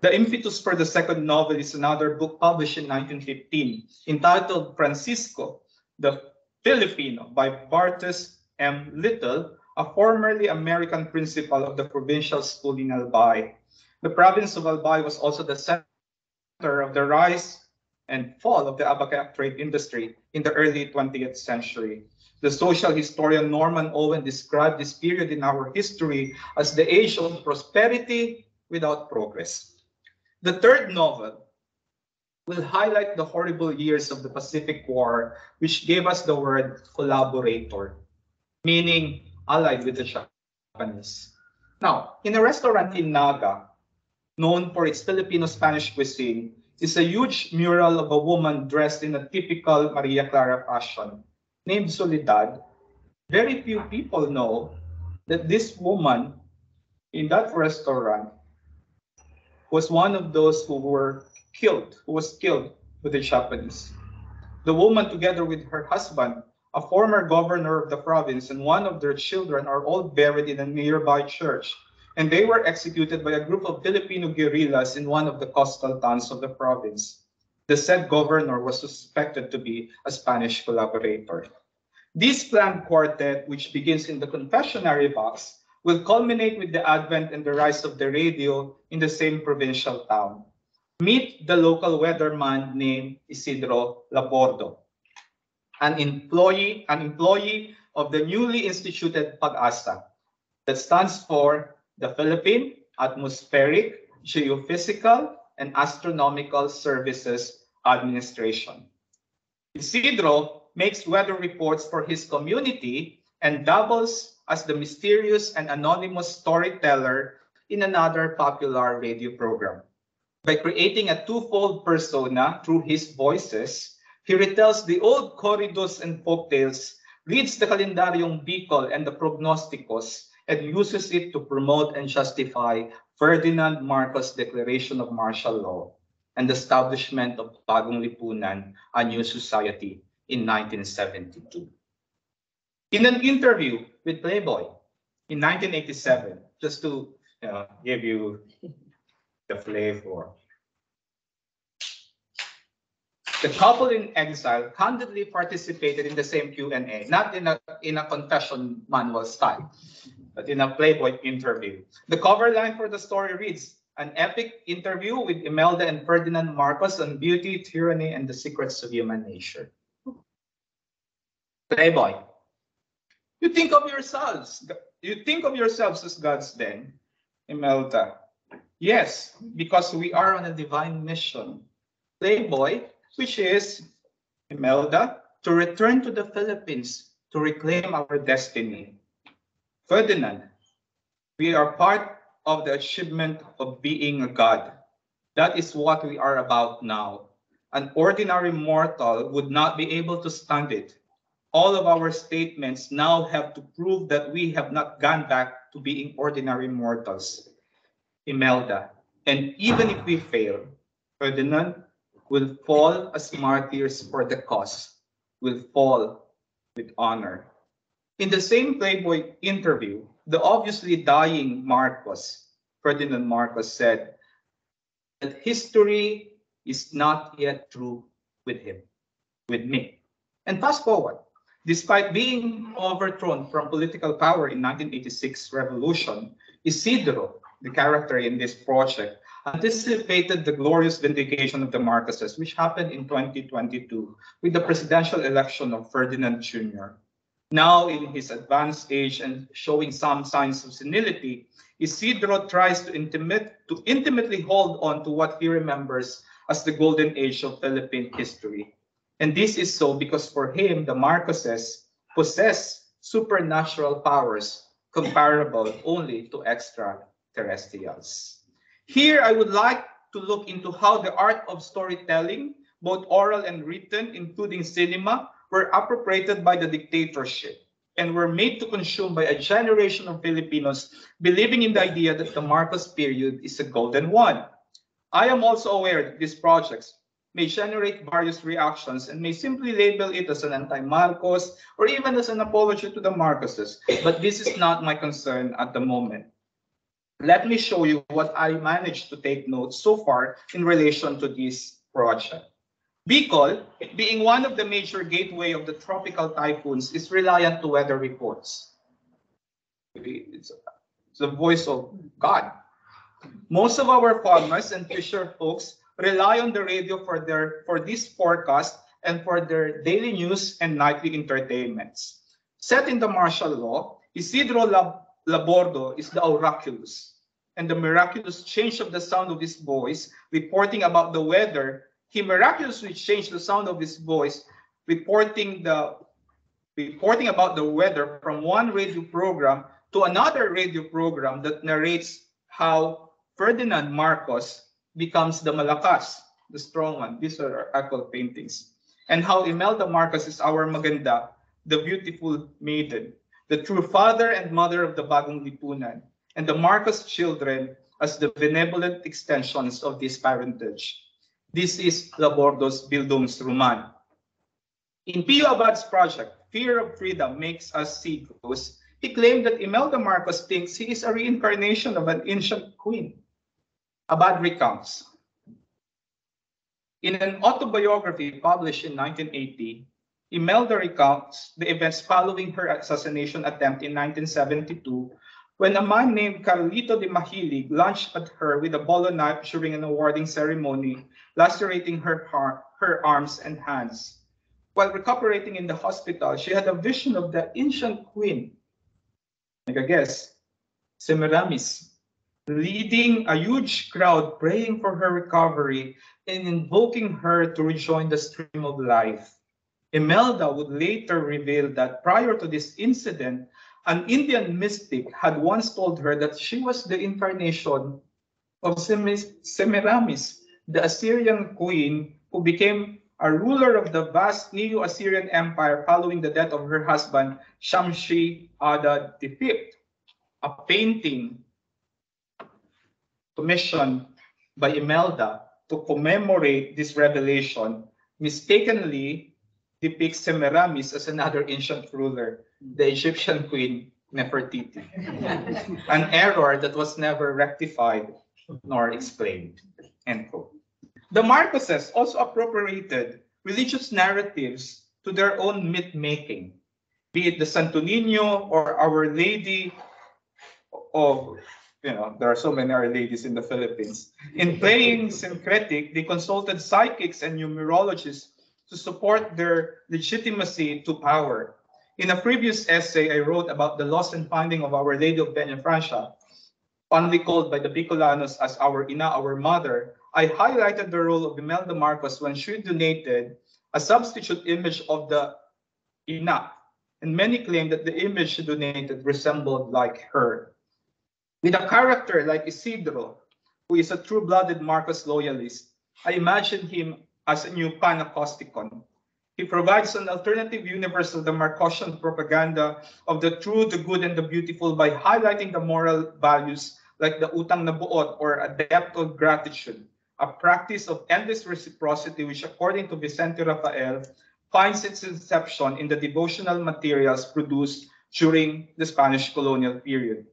The impetus for the second novel is another book published in 1915 entitled Francisco, the Filipino by Burton M. Little, a formerly American principal of the provincial school in Albay. The province of Albay was also the center of the rise and fall of the abaca trade industry in the early 20th century. The social historian Norman Owen described this period in our history as the age of prosperity without progress. The third novel will highlight the horrible years of the Pacific War, which gave us the word collaborator, meaning allied with the Japanese. Now, in a restaurant in Naga, known for its Filipino-Spanish cuisine, is a huge mural of a woman dressed in a typical Maria Clara fashion. Named Soledad, very few people know that this woman in that restaurant was one of those who were killed, who was killed with the Japanese. The woman, together with her husband, a former governor of the province, and one of their children are all buried in a nearby church and they were executed by a group of Filipino guerrillas in one of the coastal towns of the province. The said governor was suspected to be a Spanish collaborator. This planned quartet, which begins in the confessionary box, will culminate with the advent and the rise of the radio in the same provincial town. Meet the local weatherman named Isidro Labordo, an employee, an employee of the newly instituted PAG-ASA that stands for the Philippine Atmospheric, Geophysical, and Astronomical Services Administration. Isidro makes weather reports for his community and doubles as the mysterious and anonymous storyteller in another popular radio program. By creating a twofold persona through his voices, he retells the old corridos and folktales, reads the Kalendaryong Bicol and the Prognosticos, and uses it to promote and justify Ferdinand Marcos' declaration of martial law and the establishment of Bagong Lipunan, a new society, in 1972. In an interview with Playboy in 1987, just to uh, give you the flavor, the couple in exile candidly participated in the same Q&A, not in a, in a confession manual style, but in a Playboy interview. The cover line for the story reads, an epic interview with Imelda and Ferdinand Marcos on beauty, tyranny, and the secrets of human nature. Playboy. You think of yourselves. You think of yourselves as gods then, Imelda. Yes, because we are on a divine mission. Playboy, which is Imelda, to return to the Philippines to reclaim our destiny. Ferdinand, we are part of the achievement of being a god. That is what we are about now. An ordinary mortal would not be able to stand it. All of our statements now have to prove that we have not gone back to being ordinary mortals. Imelda, and even if we fail, Ferdinand will fall as martyrs for the cause, will fall with honor. In the same Playboy interview, the obviously dying Marcos, Ferdinand Marcos said that history is not yet true with him, with me. And fast forward, despite being overthrown from political power in 1986 revolution, Isidro, the character in this project, anticipated the glorious vindication of the Marcoses, which happened in 2022 with the presidential election of Ferdinand Jr. Now, in his advanced age and showing some signs of senility, Isidro tries to, intimate, to intimately hold on to what he remembers as the golden age of Philippine history. And this is so because for him, the Marcoses possess supernatural powers comparable only to extraterrestrials. Here, I would like to look into how the art of storytelling, both oral and written, including cinema, were appropriated by the dictatorship and were made to consume by a generation of Filipinos believing in the idea that the Marcos period is a golden one. I am also aware that these projects may generate various reactions and may simply label it as an anti-Marcos or even as an apology to the Marcoses, but this is not my concern at the moment. Let me show you what I managed to take notes so far in relation to this project. Bicol, being one of the major gateway of the tropical typhoons, is reliant to weather reports. It's, it's the voice of God. Most of our farmers and fisher folks rely on the radio for their for this forecast and for their daily news and nightly entertainments. Set in the martial law, Isidro Labordo is the oraculus, and the miraculous change of the sound of his voice, reporting about the weather, he miraculously changed the sound of his voice, reporting the reporting about the weather from one radio program to another radio program that narrates how Ferdinand Marcos becomes the Malakas, the strong one. These are our actual paintings. And how Imelda Marcos is our Maganda, the beautiful maiden, the true father and mother of the Bagong Lipunan, and the Marcos children as the benevolent extensions of this parentage. This is Labordo's Bildungsroman. In Pio Abad's project, Fear of Freedom Makes Us See Ghosts, he claimed that Imelda Marcos thinks he is a reincarnation of an ancient queen. Abad recounts. In an autobiography published in 1980, Imelda recounts the events following her assassination attempt in 1972 when a man named Carlito Dimailig lunged at her with a bolo knife during an awarding ceremony, lacerating her, her arms and hands. While recuperating in the hospital, she had a vision of the ancient queen, like a guess, Semiramis, leading a huge crowd praying for her recovery and invoking her to rejoin the stream of life. Imelda would later reveal that prior to this incident, an Indian mystic had once told her that she was the incarnation of Semiramis, the Assyrian queen who became a ruler of the vast Neo-Assyrian Empire following the death of her husband, Shamshi Adad V. A painting commissioned by Imelda to commemorate this revelation mistakenly depicts Semiramis as another ancient ruler, the Egyptian queen Nefertiti. An error that was never rectified nor explained. End quote. The Marcoses also appropriated religious narratives to their own myth making, be it the Santo Niño or Our Lady of you know, there are so many Our Ladies in the Philippines. In playing syncretic, they consulted psychics and numerologists to support their legitimacy to power. In a previous essay I wrote about the loss and finding of Our Lady of Peña Francia, fondly called by the Bicolanos as our ina, our mother, I highlighted the role of Imelda Marcos when she donated a substitute image of the ina, and many claim that the image she donated resembled like her. With a character like Isidro, who is a true-blooded Marcos loyalist, I imagine him as a new Panacousticon. He provides an alternative universe of the Marcosian propaganda of the true, the good, and the beautiful by highlighting the moral values like the utang na buot or a debt of gratitude, a practice of endless reciprocity which according to Vicente Rafael finds its inception in the devotional materials produced during the Spanish colonial period.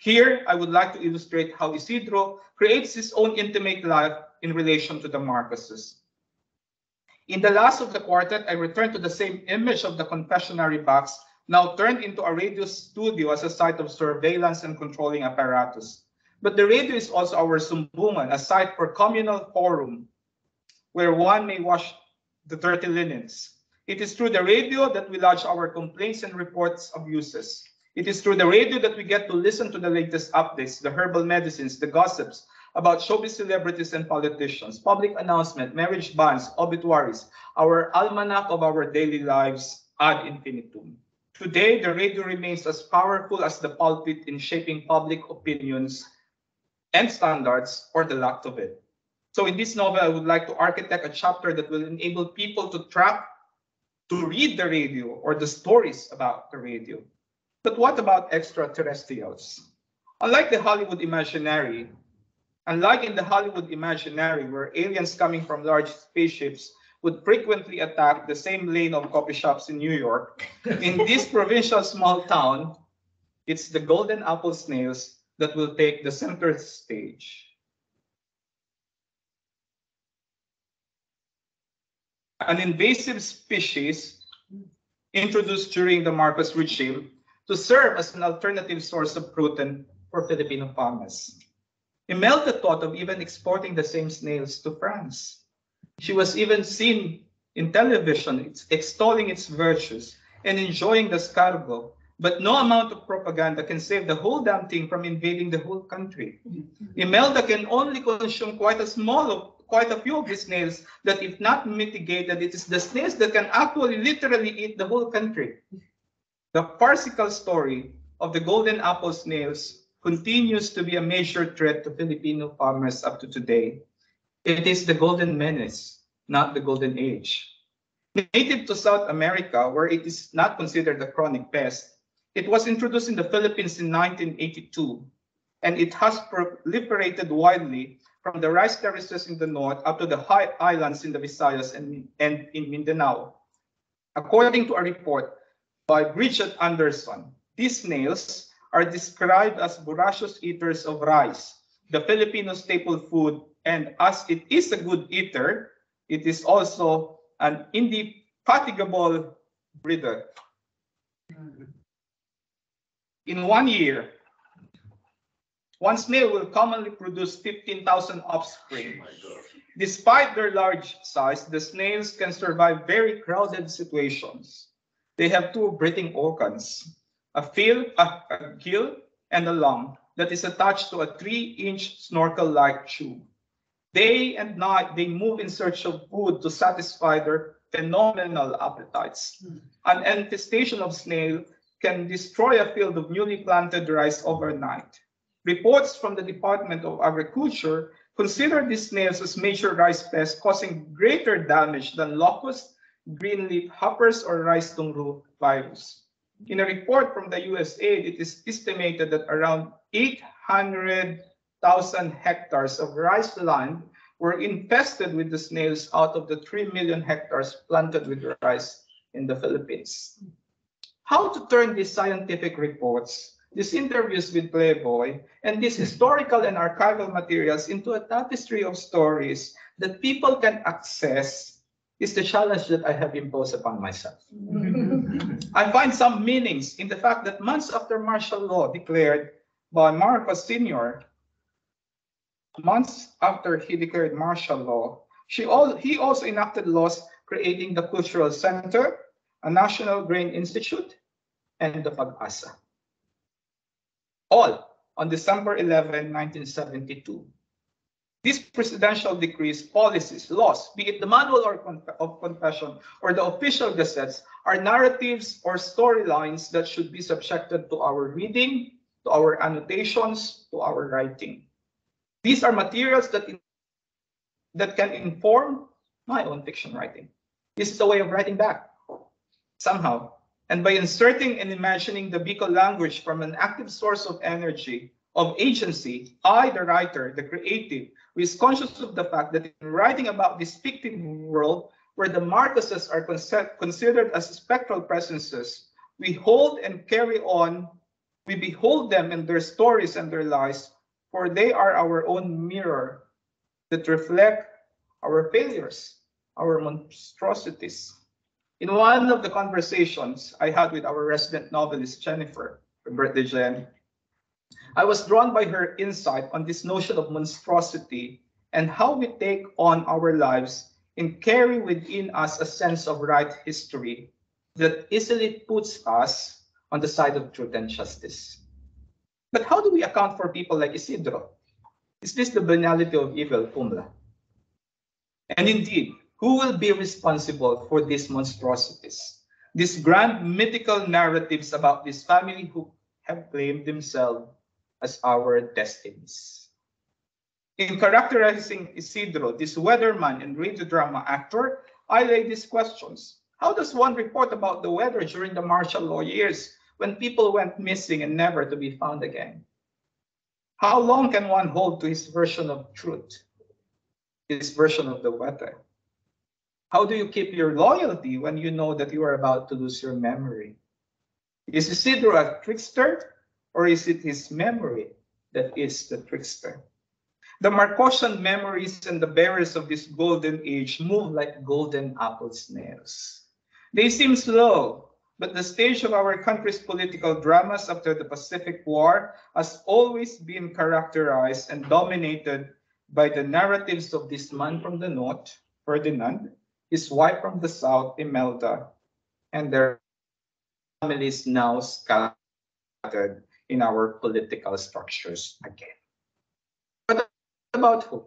Here, I would like to illustrate how Isidro creates his own intimate life in relation to the Marcoses. In the last of the quartet, I return to the same image of the confessionary box, now turned into a radio studio as a site of surveillance and controlling apparatus. But the radio is also our sumbungan, a site for communal forum, where one may wash the dirty linens. It is through the radio that we lodge our complaints and reports of uses. It is through the radio that we get to listen to the latest updates, the herbal medicines, the gossips about showbiz celebrities and politicians, public announcement, marriage bans, obituaries, our almanac of our daily lives ad infinitum. Today, the radio remains as powerful as the pulpit in shaping public opinions and standards or the lack of it. So in this novel, I would like to architect a chapter that will enable people to track, to read the radio or the stories about the radio. But what about extraterrestrials? Unlike the Hollywood imaginary, unlike in the Hollywood imaginary where aliens coming from large spaceships would frequently attack the same lane of coffee shops in New York, in this provincial small town, it's the golden apple snails that will take the center stage. An invasive species introduced during the Marcos regime to serve as an alternative source of protein for Filipino farmers. Imelda thought of even exporting the same snails to France. She was even seen in television extolling its virtues and enjoying the escargot, but no amount of propaganda can save the whole damn thing from invading the whole country. Mm-hmm. Imelda can only consume quite a small of quite a few of the snails that if not mitigated, it is the snails that can actually literally eat the whole country. Mm-hmm. The farcical story of the golden apple snails continues to be a major threat to Filipino farmers up to today. It is the golden menace, not the golden age. Native to South America, where it is not considered a chronic pest, it was introduced in the Philippines in 1982, and it has proliferated widely from the rice terraces in the north up to the high islands in the Visayas and, and in Mindanao. According to a report by Bridget Anderson. These snails are described as voracious eaters of rice, the Filipino staple food, and as it is a good eater, it is also an indefatigable breeder. In one year, one snail will commonly produce 15,000 offspring. Oh Despite their large size, the snails can survive very crowded situations. They have two breathing organs, a, fill, a, a gill and a lung that is attached to a three-inch snorkel-like tube. Day and night, they move in search of food to satisfy their phenomenal appetites. Hmm. An infestation of snail can destroy a field of newly planted rice overnight. Reports from the Department of Agriculture consider these snails as major rice pests causing greater damage than locusts green leaf hoppers or rice tungro virus. In a report from the USAID, it is estimated that around 800,000 hectares of rice land were infested with the snails out of the 3 million hectares planted with rice in the Philippines. How to turn these scientific reports, these interviews with Playboy, and these historical and archival materials into a tapestry of stories that people can access is the challenge that I have imposed upon myself. Mm-hmm. I find some meanings in the fact that months after martial law declared, by Marcos Sr. Months after he declared martial law, she al- he also enacted laws creating the Cultural Center, a National Grain Institute, and the PAGASA. All on December 11, 1972. These presidential decrees, policies, laws, be it the manual or conf- of confession or the official gazettes, are narratives or storylines that should be subjected to our reading, to our annotations, to our writing. These are materials that, in- that can inform my own fiction writing. This is a way of writing back, somehow. And by inserting and imagining the Bicol language from an active source of energy, of agency, I, the writer, the creative, who is conscious of the fact that in writing about this fictive world where the Marcoses are considered as spectral presences, we hold and carry on, we behold them in their stories and their lives, for they are our own mirror that reflect our failures, our monstrosities. In one of the conversations I had with our resident novelist, Jennifer, birthday Jen, I was drawn by her insight on this notion of monstrosity and how we take on our lives and carry within us a sense of right history that easily puts us on the side of truth and justice. But how do we account for people like Isidro? Is this the banality of evil, Pumla? And indeed, who will be responsible for these monstrosities? These grand mythical narratives about this family who have claimed themselves as our destinies. In characterizing Isidro, this weatherman and radio drama actor, I lay these questions. How does one report about the weather during the martial law years when people went missing and never to be found again? How long can one hold to his version of truth, his version of the weather? How do you keep your loyalty when you know that you are about to lose your memory? Is Isidro a trickster or is it his memory that is the trickster? The Marcosian memories and the bearers of this golden age move like golden apple snails. They seem slow, but the stage of our country's political dramas after the Pacific War has always been characterized and dominated by the narratives of this man from the north, Ferdinand, his wife from the south, Imelda, and their families now scattered in our political structures again. But about who?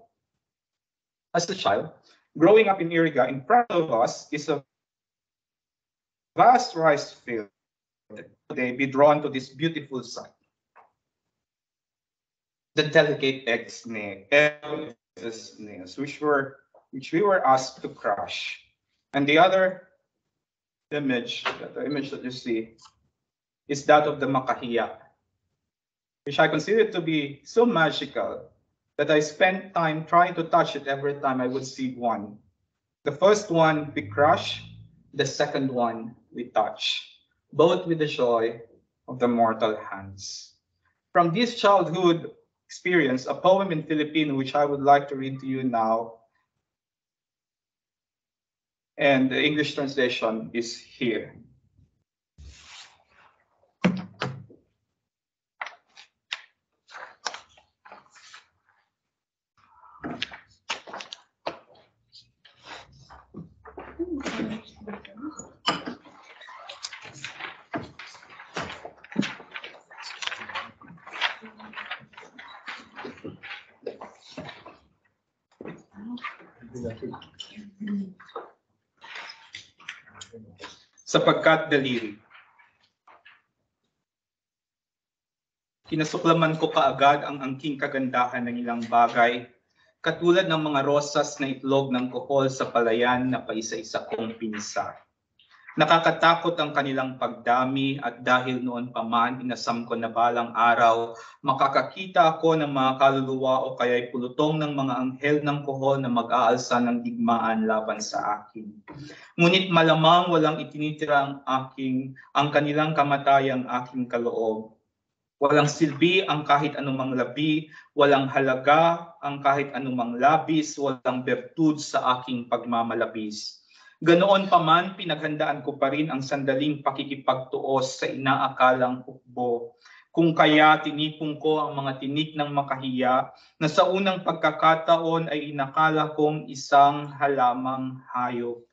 As a child, growing up in Iriga, in front of us is a vast rice field. They be drawn to this beautiful site. The delicate egg snails, which were which we were asked to crush. And the other image, the image that you see, is that of the makahiya, which I consider to be so magical that I spent time trying to touch it every time I would see one. The first one we crush, the second one we touch, both with the joy of the mortal hands. From this childhood experience, a poem in Filipino which I would like to read to you now. And the English translation is here. Sapagkat daliri. Kinasuklaman ko kaagad ang angking kagandahan ng ilang bagay, katulad ng mga rosas na itlog ng kohol sa palayan na paisa-isa kong pinisa. Nakakatakot ang kanilang pagdami at dahil noon pa man inasam ko na balang araw, makakakita ako ng mga kaluluwa o kaya'y pulutong ng mga anghel ng kohol na mag-aalsa ng digmaan laban sa akin. Ngunit malamang walang itinitira ang aking, ang kanilang kamatayang aking kaloob. Walang silbi ang kahit anumang labi, walang halaga ang kahit anumang labis, walang bertud sa aking pagmamalabis. Ganoon pa man, pinaghandaan ko pa rin ang sandaling pakikipagtuos sa inaakalang hukbo. Kung kaya tinipong ko ang mga tinik ng makahiya na sa unang pagkakataon ay inakala kong isang halamang hayop.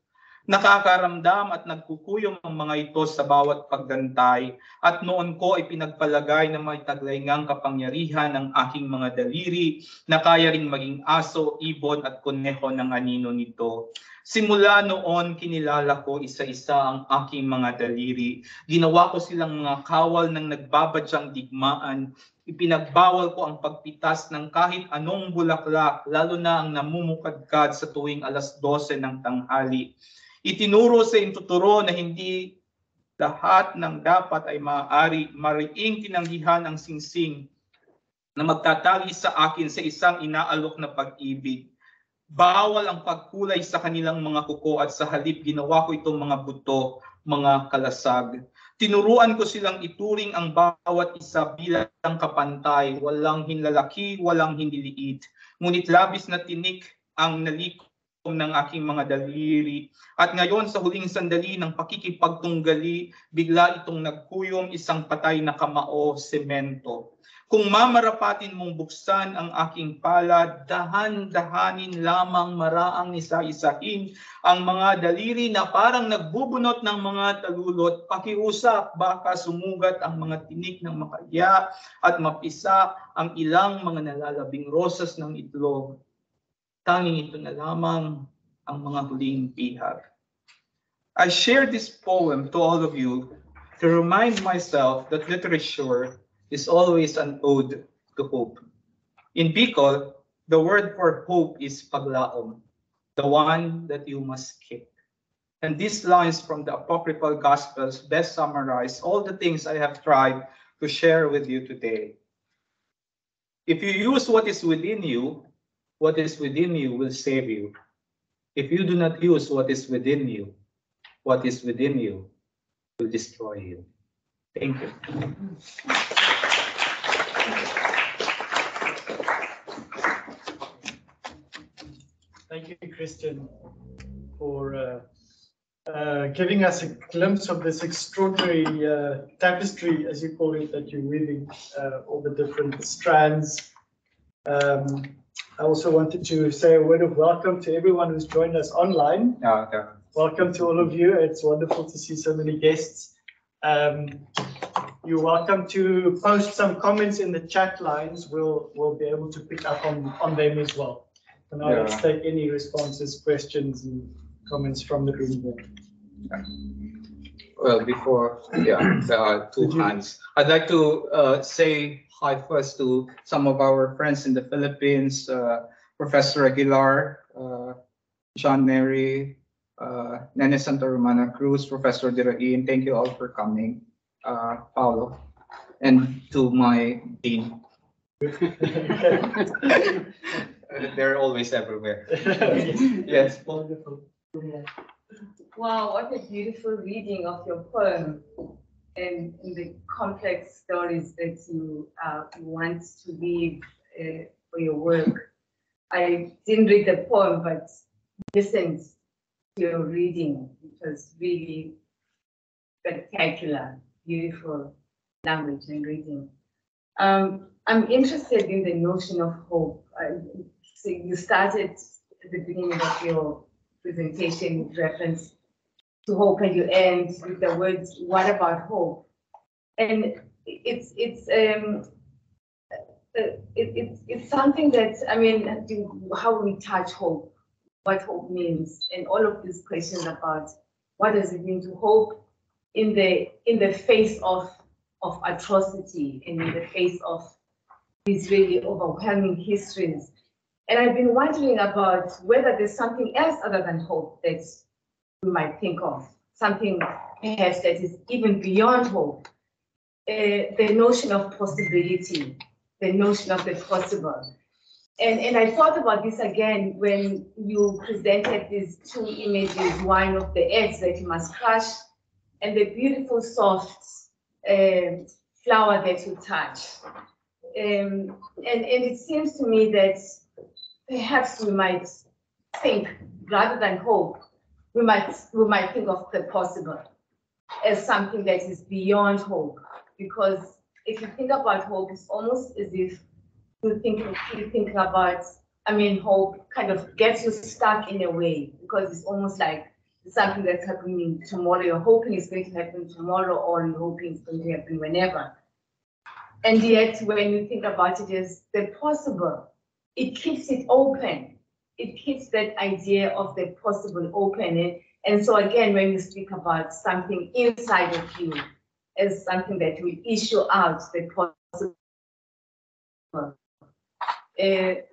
Nakakaramdam at nagkukuyom ang mga ito sa bawat paggantay at noon ko ay pinagpalagay na may taglayngang kapangyarihan ng aking mga daliri na kaya ring maging aso, ibon at kuneho ng anino nito. Simula noon, kinilala ko isa-isa ang aking mga daliri. Ginawa ko silang mga kawal ng nagbabadyang digmaan. Ipinagbawal ko ang pagpitas ng kahit anong bulaklak, lalo na ang namumukadkad sa tuwing alas 12 ng tanghali. Itinuro sa intuturo na hindi lahat ng dapat ay maaari mariing tinanggihan ang singsing na magtatali sa akin sa isang inaalok na pag-ibig. Bawal ang pagkulay sa kanilang mga kuko at sa halip ginawa ko itong mga buto, mga kalasag. Tinuruan ko silang ituring ang bawat isa bilang kapantay, walang hinlalaki, walang hiniliit. Ngunit labis na tinik ang nalikom ng aking mga daliri. At ngayon sa huling sandali ng pakikipagtunggali, bigla itong nagkuyom isang patay na kamao, semento. Kung mamarapatin mong buksan ang aking palad, dahan-dahanin lamang maraang isa-isahin ang mga daliri na parang nagbubunot ng mga talulot. Pakiusap, baka sumugat ang mga tinik ng makaya at mapisa ang ilang mga nalalabing rosas ng itlog. Tanging ito na lamang ang mga huling bihag. I share this poem to all of you to remind myself that literature is always an ode to hope. In Bicol, the word for hope is paglaom, the one that you must keep. And these lines from the apocryphal gospels best summarize all the things I have tried to share with you today. If you use what is within you, what is within you will save you. If you do not use what is within you, what is within you will destroy you. Thank you. Thank you, Kristian, for uh, uh, giving us a glimpse of this extraordinary uh, tapestry, as you call it, that you're weaving, uh, all the different strands. Um, I also wanted to say a word of welcome to everyone who's joined us online. Uh, Welcome to all of you. It's wonderful to see so many guests. Um, you're welcome to post some comments in the chat lines. We'll we'll be able to pick up on on them as well. And now let's take any responses, questions, and comments from the room. Here. Well, before, yeah, there are two Did you- hands. I'd like to uh, say hi first to some of our friends in the Philippines, uh, Professor Aguilar, uh, John Mary, uh, Neni Santa Romana Cruz, Professor Dirain. Thank you all for coming. Uh, Paulo, and to my dean. They're always everywhere. Yes. Wonderful. Wow, what a beautiful reading of your poem and, the complex stories that you uh, want to weave uh, for your work. I didn't read the poem, but listened to your reading. It was really spectacular, beautiful language and reading. Um, I'm interested in the notion of hope. So you started at the beginning of your presentation reference to hope and you end with the words, what about hope? And it's, it's, um, uh, it, it's, it's something that, I mean, how we touch hope, what hope means, and all of these questions about what does it mean to hope in the, in the face of, of atrocity and in the face of these really overwhelming histories. And I've been wondering about whether there's something else other than hope that we might think of, something perhaps that is even beyond hope. Uh, the notion of possibility, the notion of the possible. And, and I thought about this again when you presented these two images, one of the eggs that you must crush and the beautiful soft uh, flower that you touch. Um, and, and it seems to me that perhaps we might think rather than hope, we might we might think of the possible as something that is beyond hope because if you think about hope, it's almost as if you think you think about. I mean, hope kind of gets you stuck in a way because it's almost like something that's happening tomorrow. You're hoping it's going to happen tomorrow, or you're hoping it's going to happen whenever. And yet, when you think about it as the possible, it keeps it open. It keeps that idea of the possible open. And, and so again, when you speak about something inside of you as something that will issue out the possible, it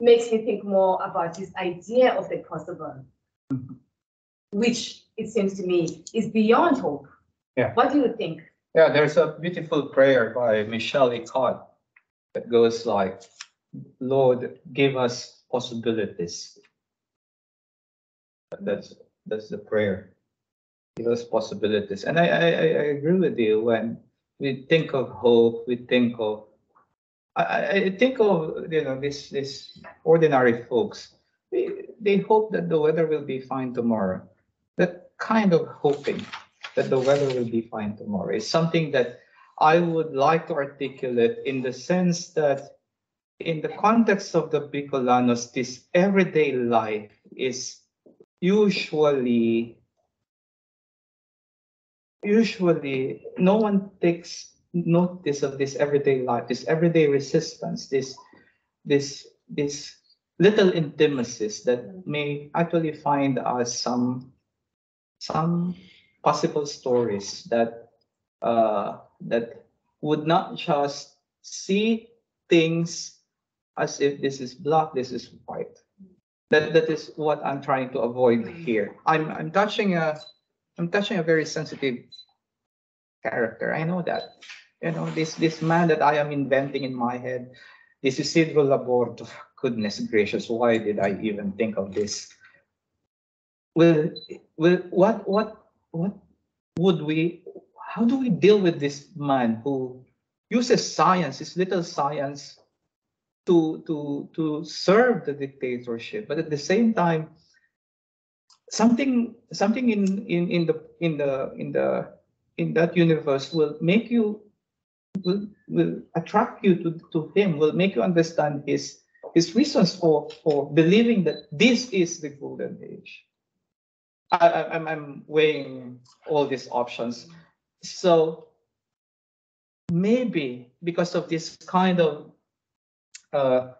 makes me think more about this idea of the possible, which it seems to me is beyond hope. Yeah. What do you think? Yeah, there's a beautiful prayer by Michelle Icott that goes like, Lord, give us possibilities. That's that's the prayer. Give us possibilities. And I, I, I agree with you when we think of hope, we think of I, I I think of you know this this ordinary folks. They, they hope that the weather will be fine tomorrow. That kind of hoping that the weather will be fine tomorrow is something that I would like to articulate in the sense that in the context of the Bicolanos, this everyday life is usually usually no one takes notice of this everyday life, this everyday resistance, this this this little intimacies that may actually find us some some possible stories that uh, that would not just see things as if this is black, this is white. That that is what I'm trying to avoid mm. here. I'm I'm touching a I'm touching a very sensitive character. I know that. You know, this this man that I am inventing in my head, this is Isidro Laborde. Goodness gracious, why did I even think of this? Will will what what what would we how do we deal with this man who uses science, his little science, to to to serve the dictatorship, but at the same time, something something in in in the in the in the in that universe will make you will will attract you to to him, will make you understand his his reasons for for believing that this is the golden age. I, I, I'm I'm weighing all these options, so maybe because of this kind of uh,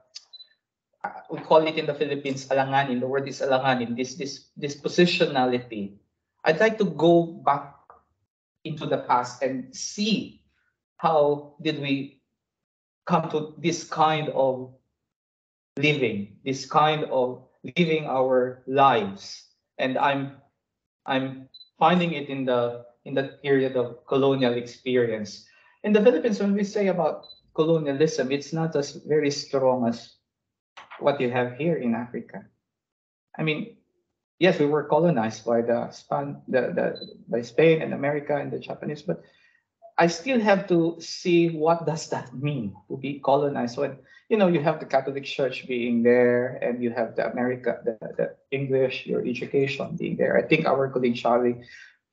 we call it in the Philippines alanganin. The word is alanganin. This this this positionality. I'd like to go back into the past and see how did we come to this kind of living, this kind of living our lives. And I'm I'm finding it in the in the period of colonial experience. In the Philippines, when we say about colonialism, it's not as very strong as what you have here in Africa. I mean, yes, we were colonized by the Span, the, the by Spain and America and the Japanese, but I still have to see what does that mean to be colonized when you know you have the Catholic Church being there and you have the America, the, the English, your education being there. I think our colleague Charlie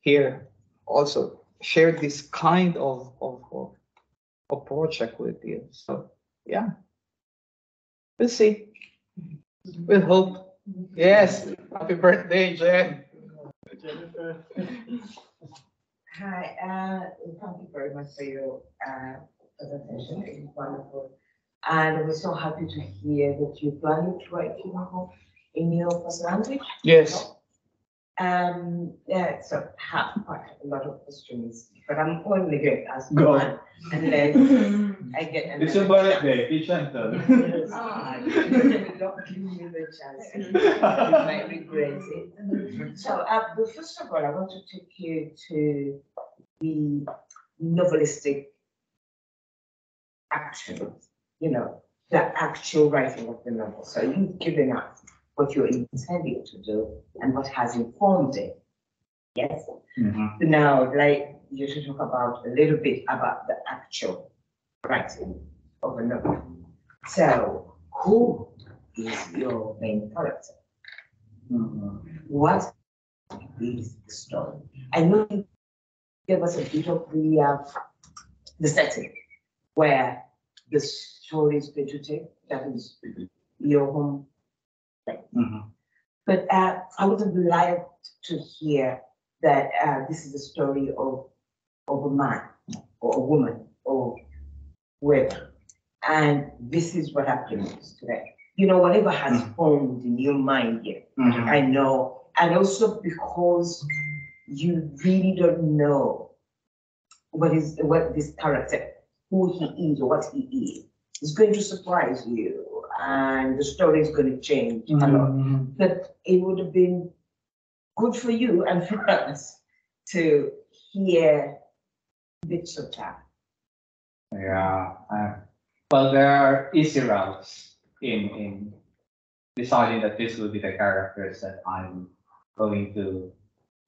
here also shared this kind of, of, of a project with you. So yeah, we'll see. We'll hope. Yes, happy birthday, Jen. Jennifer. Hi, uh, thank you very much for your, uh, presentation, it was wonderful. And we're so happy to hear that you're planning to write your novel in your first language. Yes. Um, yeah, so I have quite a lot of questions, but I'm only going to ask Go. one unless I get. It's your another- birthday, be gentle. Ah, you're not giving me the chance. You might regret it. So, uh, but first of all, I want to take you to the novelistic action, you know, the actual writing of the novel. So you've given us what you're intending to do and what has informed it. Yes. Mhm. Now, I'd like you to talk about a little bit about the actual writing of a novel. So, who is your main character? Mhm. What is the story? I know you gave us a bit of the uh, the setting where the story is going to take, that is your home. Mhm. But uh, I would have liked to hear that uh, this is a story of, of a man or a woman or whoever. And this is what happens today. You know, whatever has formed in your mind here, Mhm. I know, and also because you really don't know what is what this character, who he is or what he is. is going to surprise you, and the story is going to change a lot. But it would have been good for you and for us to hear bits of that. Yeah, uh, well, there are easy routes in, in deciding that this will be the characters that I'm going to,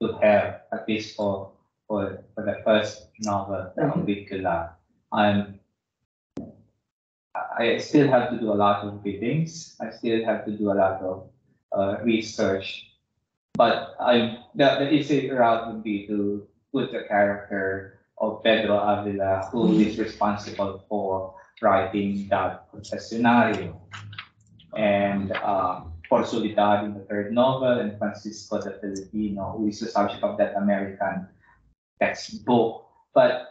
to have, at least for, for, for the first novel, that will be Kula. I'm, I still have to do a lot of readings, I still have to do a lot of, uh, research. But I, the, the easy route would be to put the character of Pedro Avila, who is responsible for writing that confessionario. And uh, for Soledad in the third novel, and Francisco the Filipino, who is the subject of that American textbook. But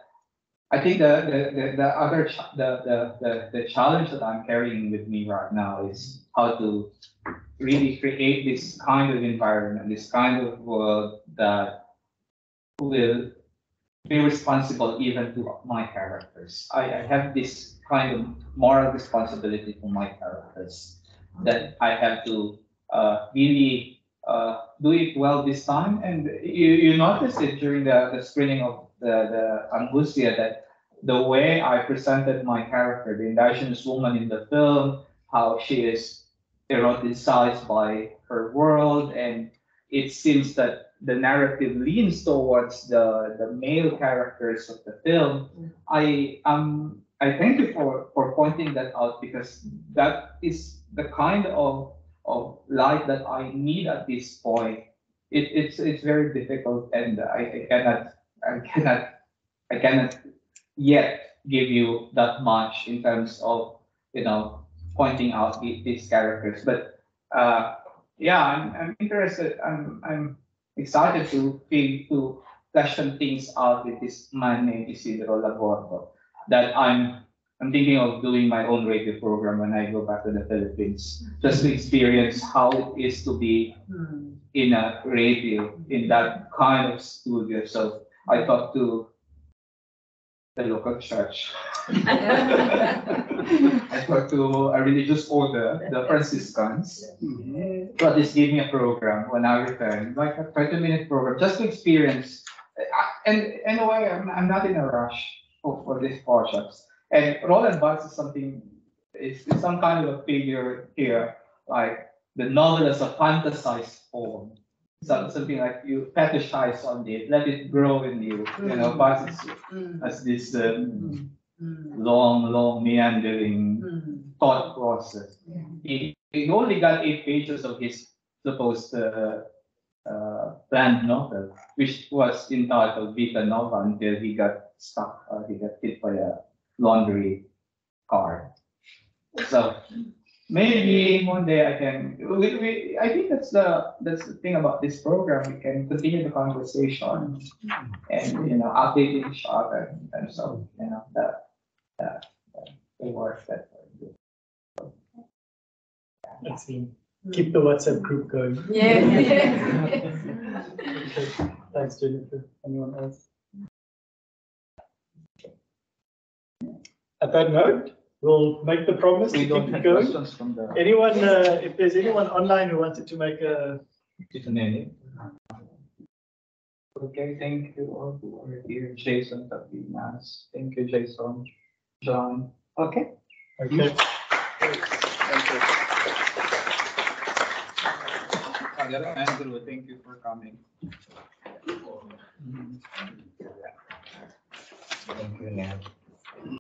I think the the, the, the other ch- the, the, the, the challenge that I'm carrying with me right now is how to really create this kind of environment, this kind of world that will be responsible even to my characters. I, I have this kind of moral responsibility to my characters that I have to uh, really uh, do it well this time. And you, you noticed it during the, the screening of the, the Angustia that the way I presented my character, the indigenous woman in the film, how she is eroticized by her world and it seems that the narrative leans towards the, the male characters of the film. I um I thank you for, for pointing that out because that is the kind of of light that I need at this point. It, it's it's very difficult and I, I cannot I cannot I cannot yet give you that much in terms of you know pointing out the, these characters. But uh, yeah, I'm, I'm interested. I'm I'm excited to be to question things out with this man named Isidro Laborde. That I'm I'm thinking of doing my own radio program when I go back to the Philippines, just to experience how it is to be in a radio in that kind of studio. So I talked to the local church. I talked to a religious order, the Franciscans. But this gave me a program when I returned, like a 30 minute program, just to experience. And in a way, I'm, I'm not in a rush for, for these workshops. And Roland Barthes is something, it's some kind of a figure here, like the novel as a fantasized form. So, something like you fetishize on it, let it grow in you, you know, but it's as this um, long, long meandering thought process. He, he only got eight pages of his supposed uh, uh, planned novel, which was entitled Vita Nova until he got stuck, uh, he got hit by a laundry car. So maybe one day I can, we, we, I think that's the, that's the thing about this program, we can continue the conversation and, you know, update each other and so of, you know, the, the, the work that. we do. Excellent. Keep the WhatsApp group going. Yeah. Okay, Thanks, Jennifer. Anyone else? At that note, we'll make the promise to We keep don't it have going. questions from the. Anyone, uh, if there's anyone online who wanted to make a, Tiffany. Okay, thank you all who are here. Jason, Tapinas. Thank you, Jason. John. Okay. okay, Thank you. Andrew, thank you for coming. Thank you, Nan.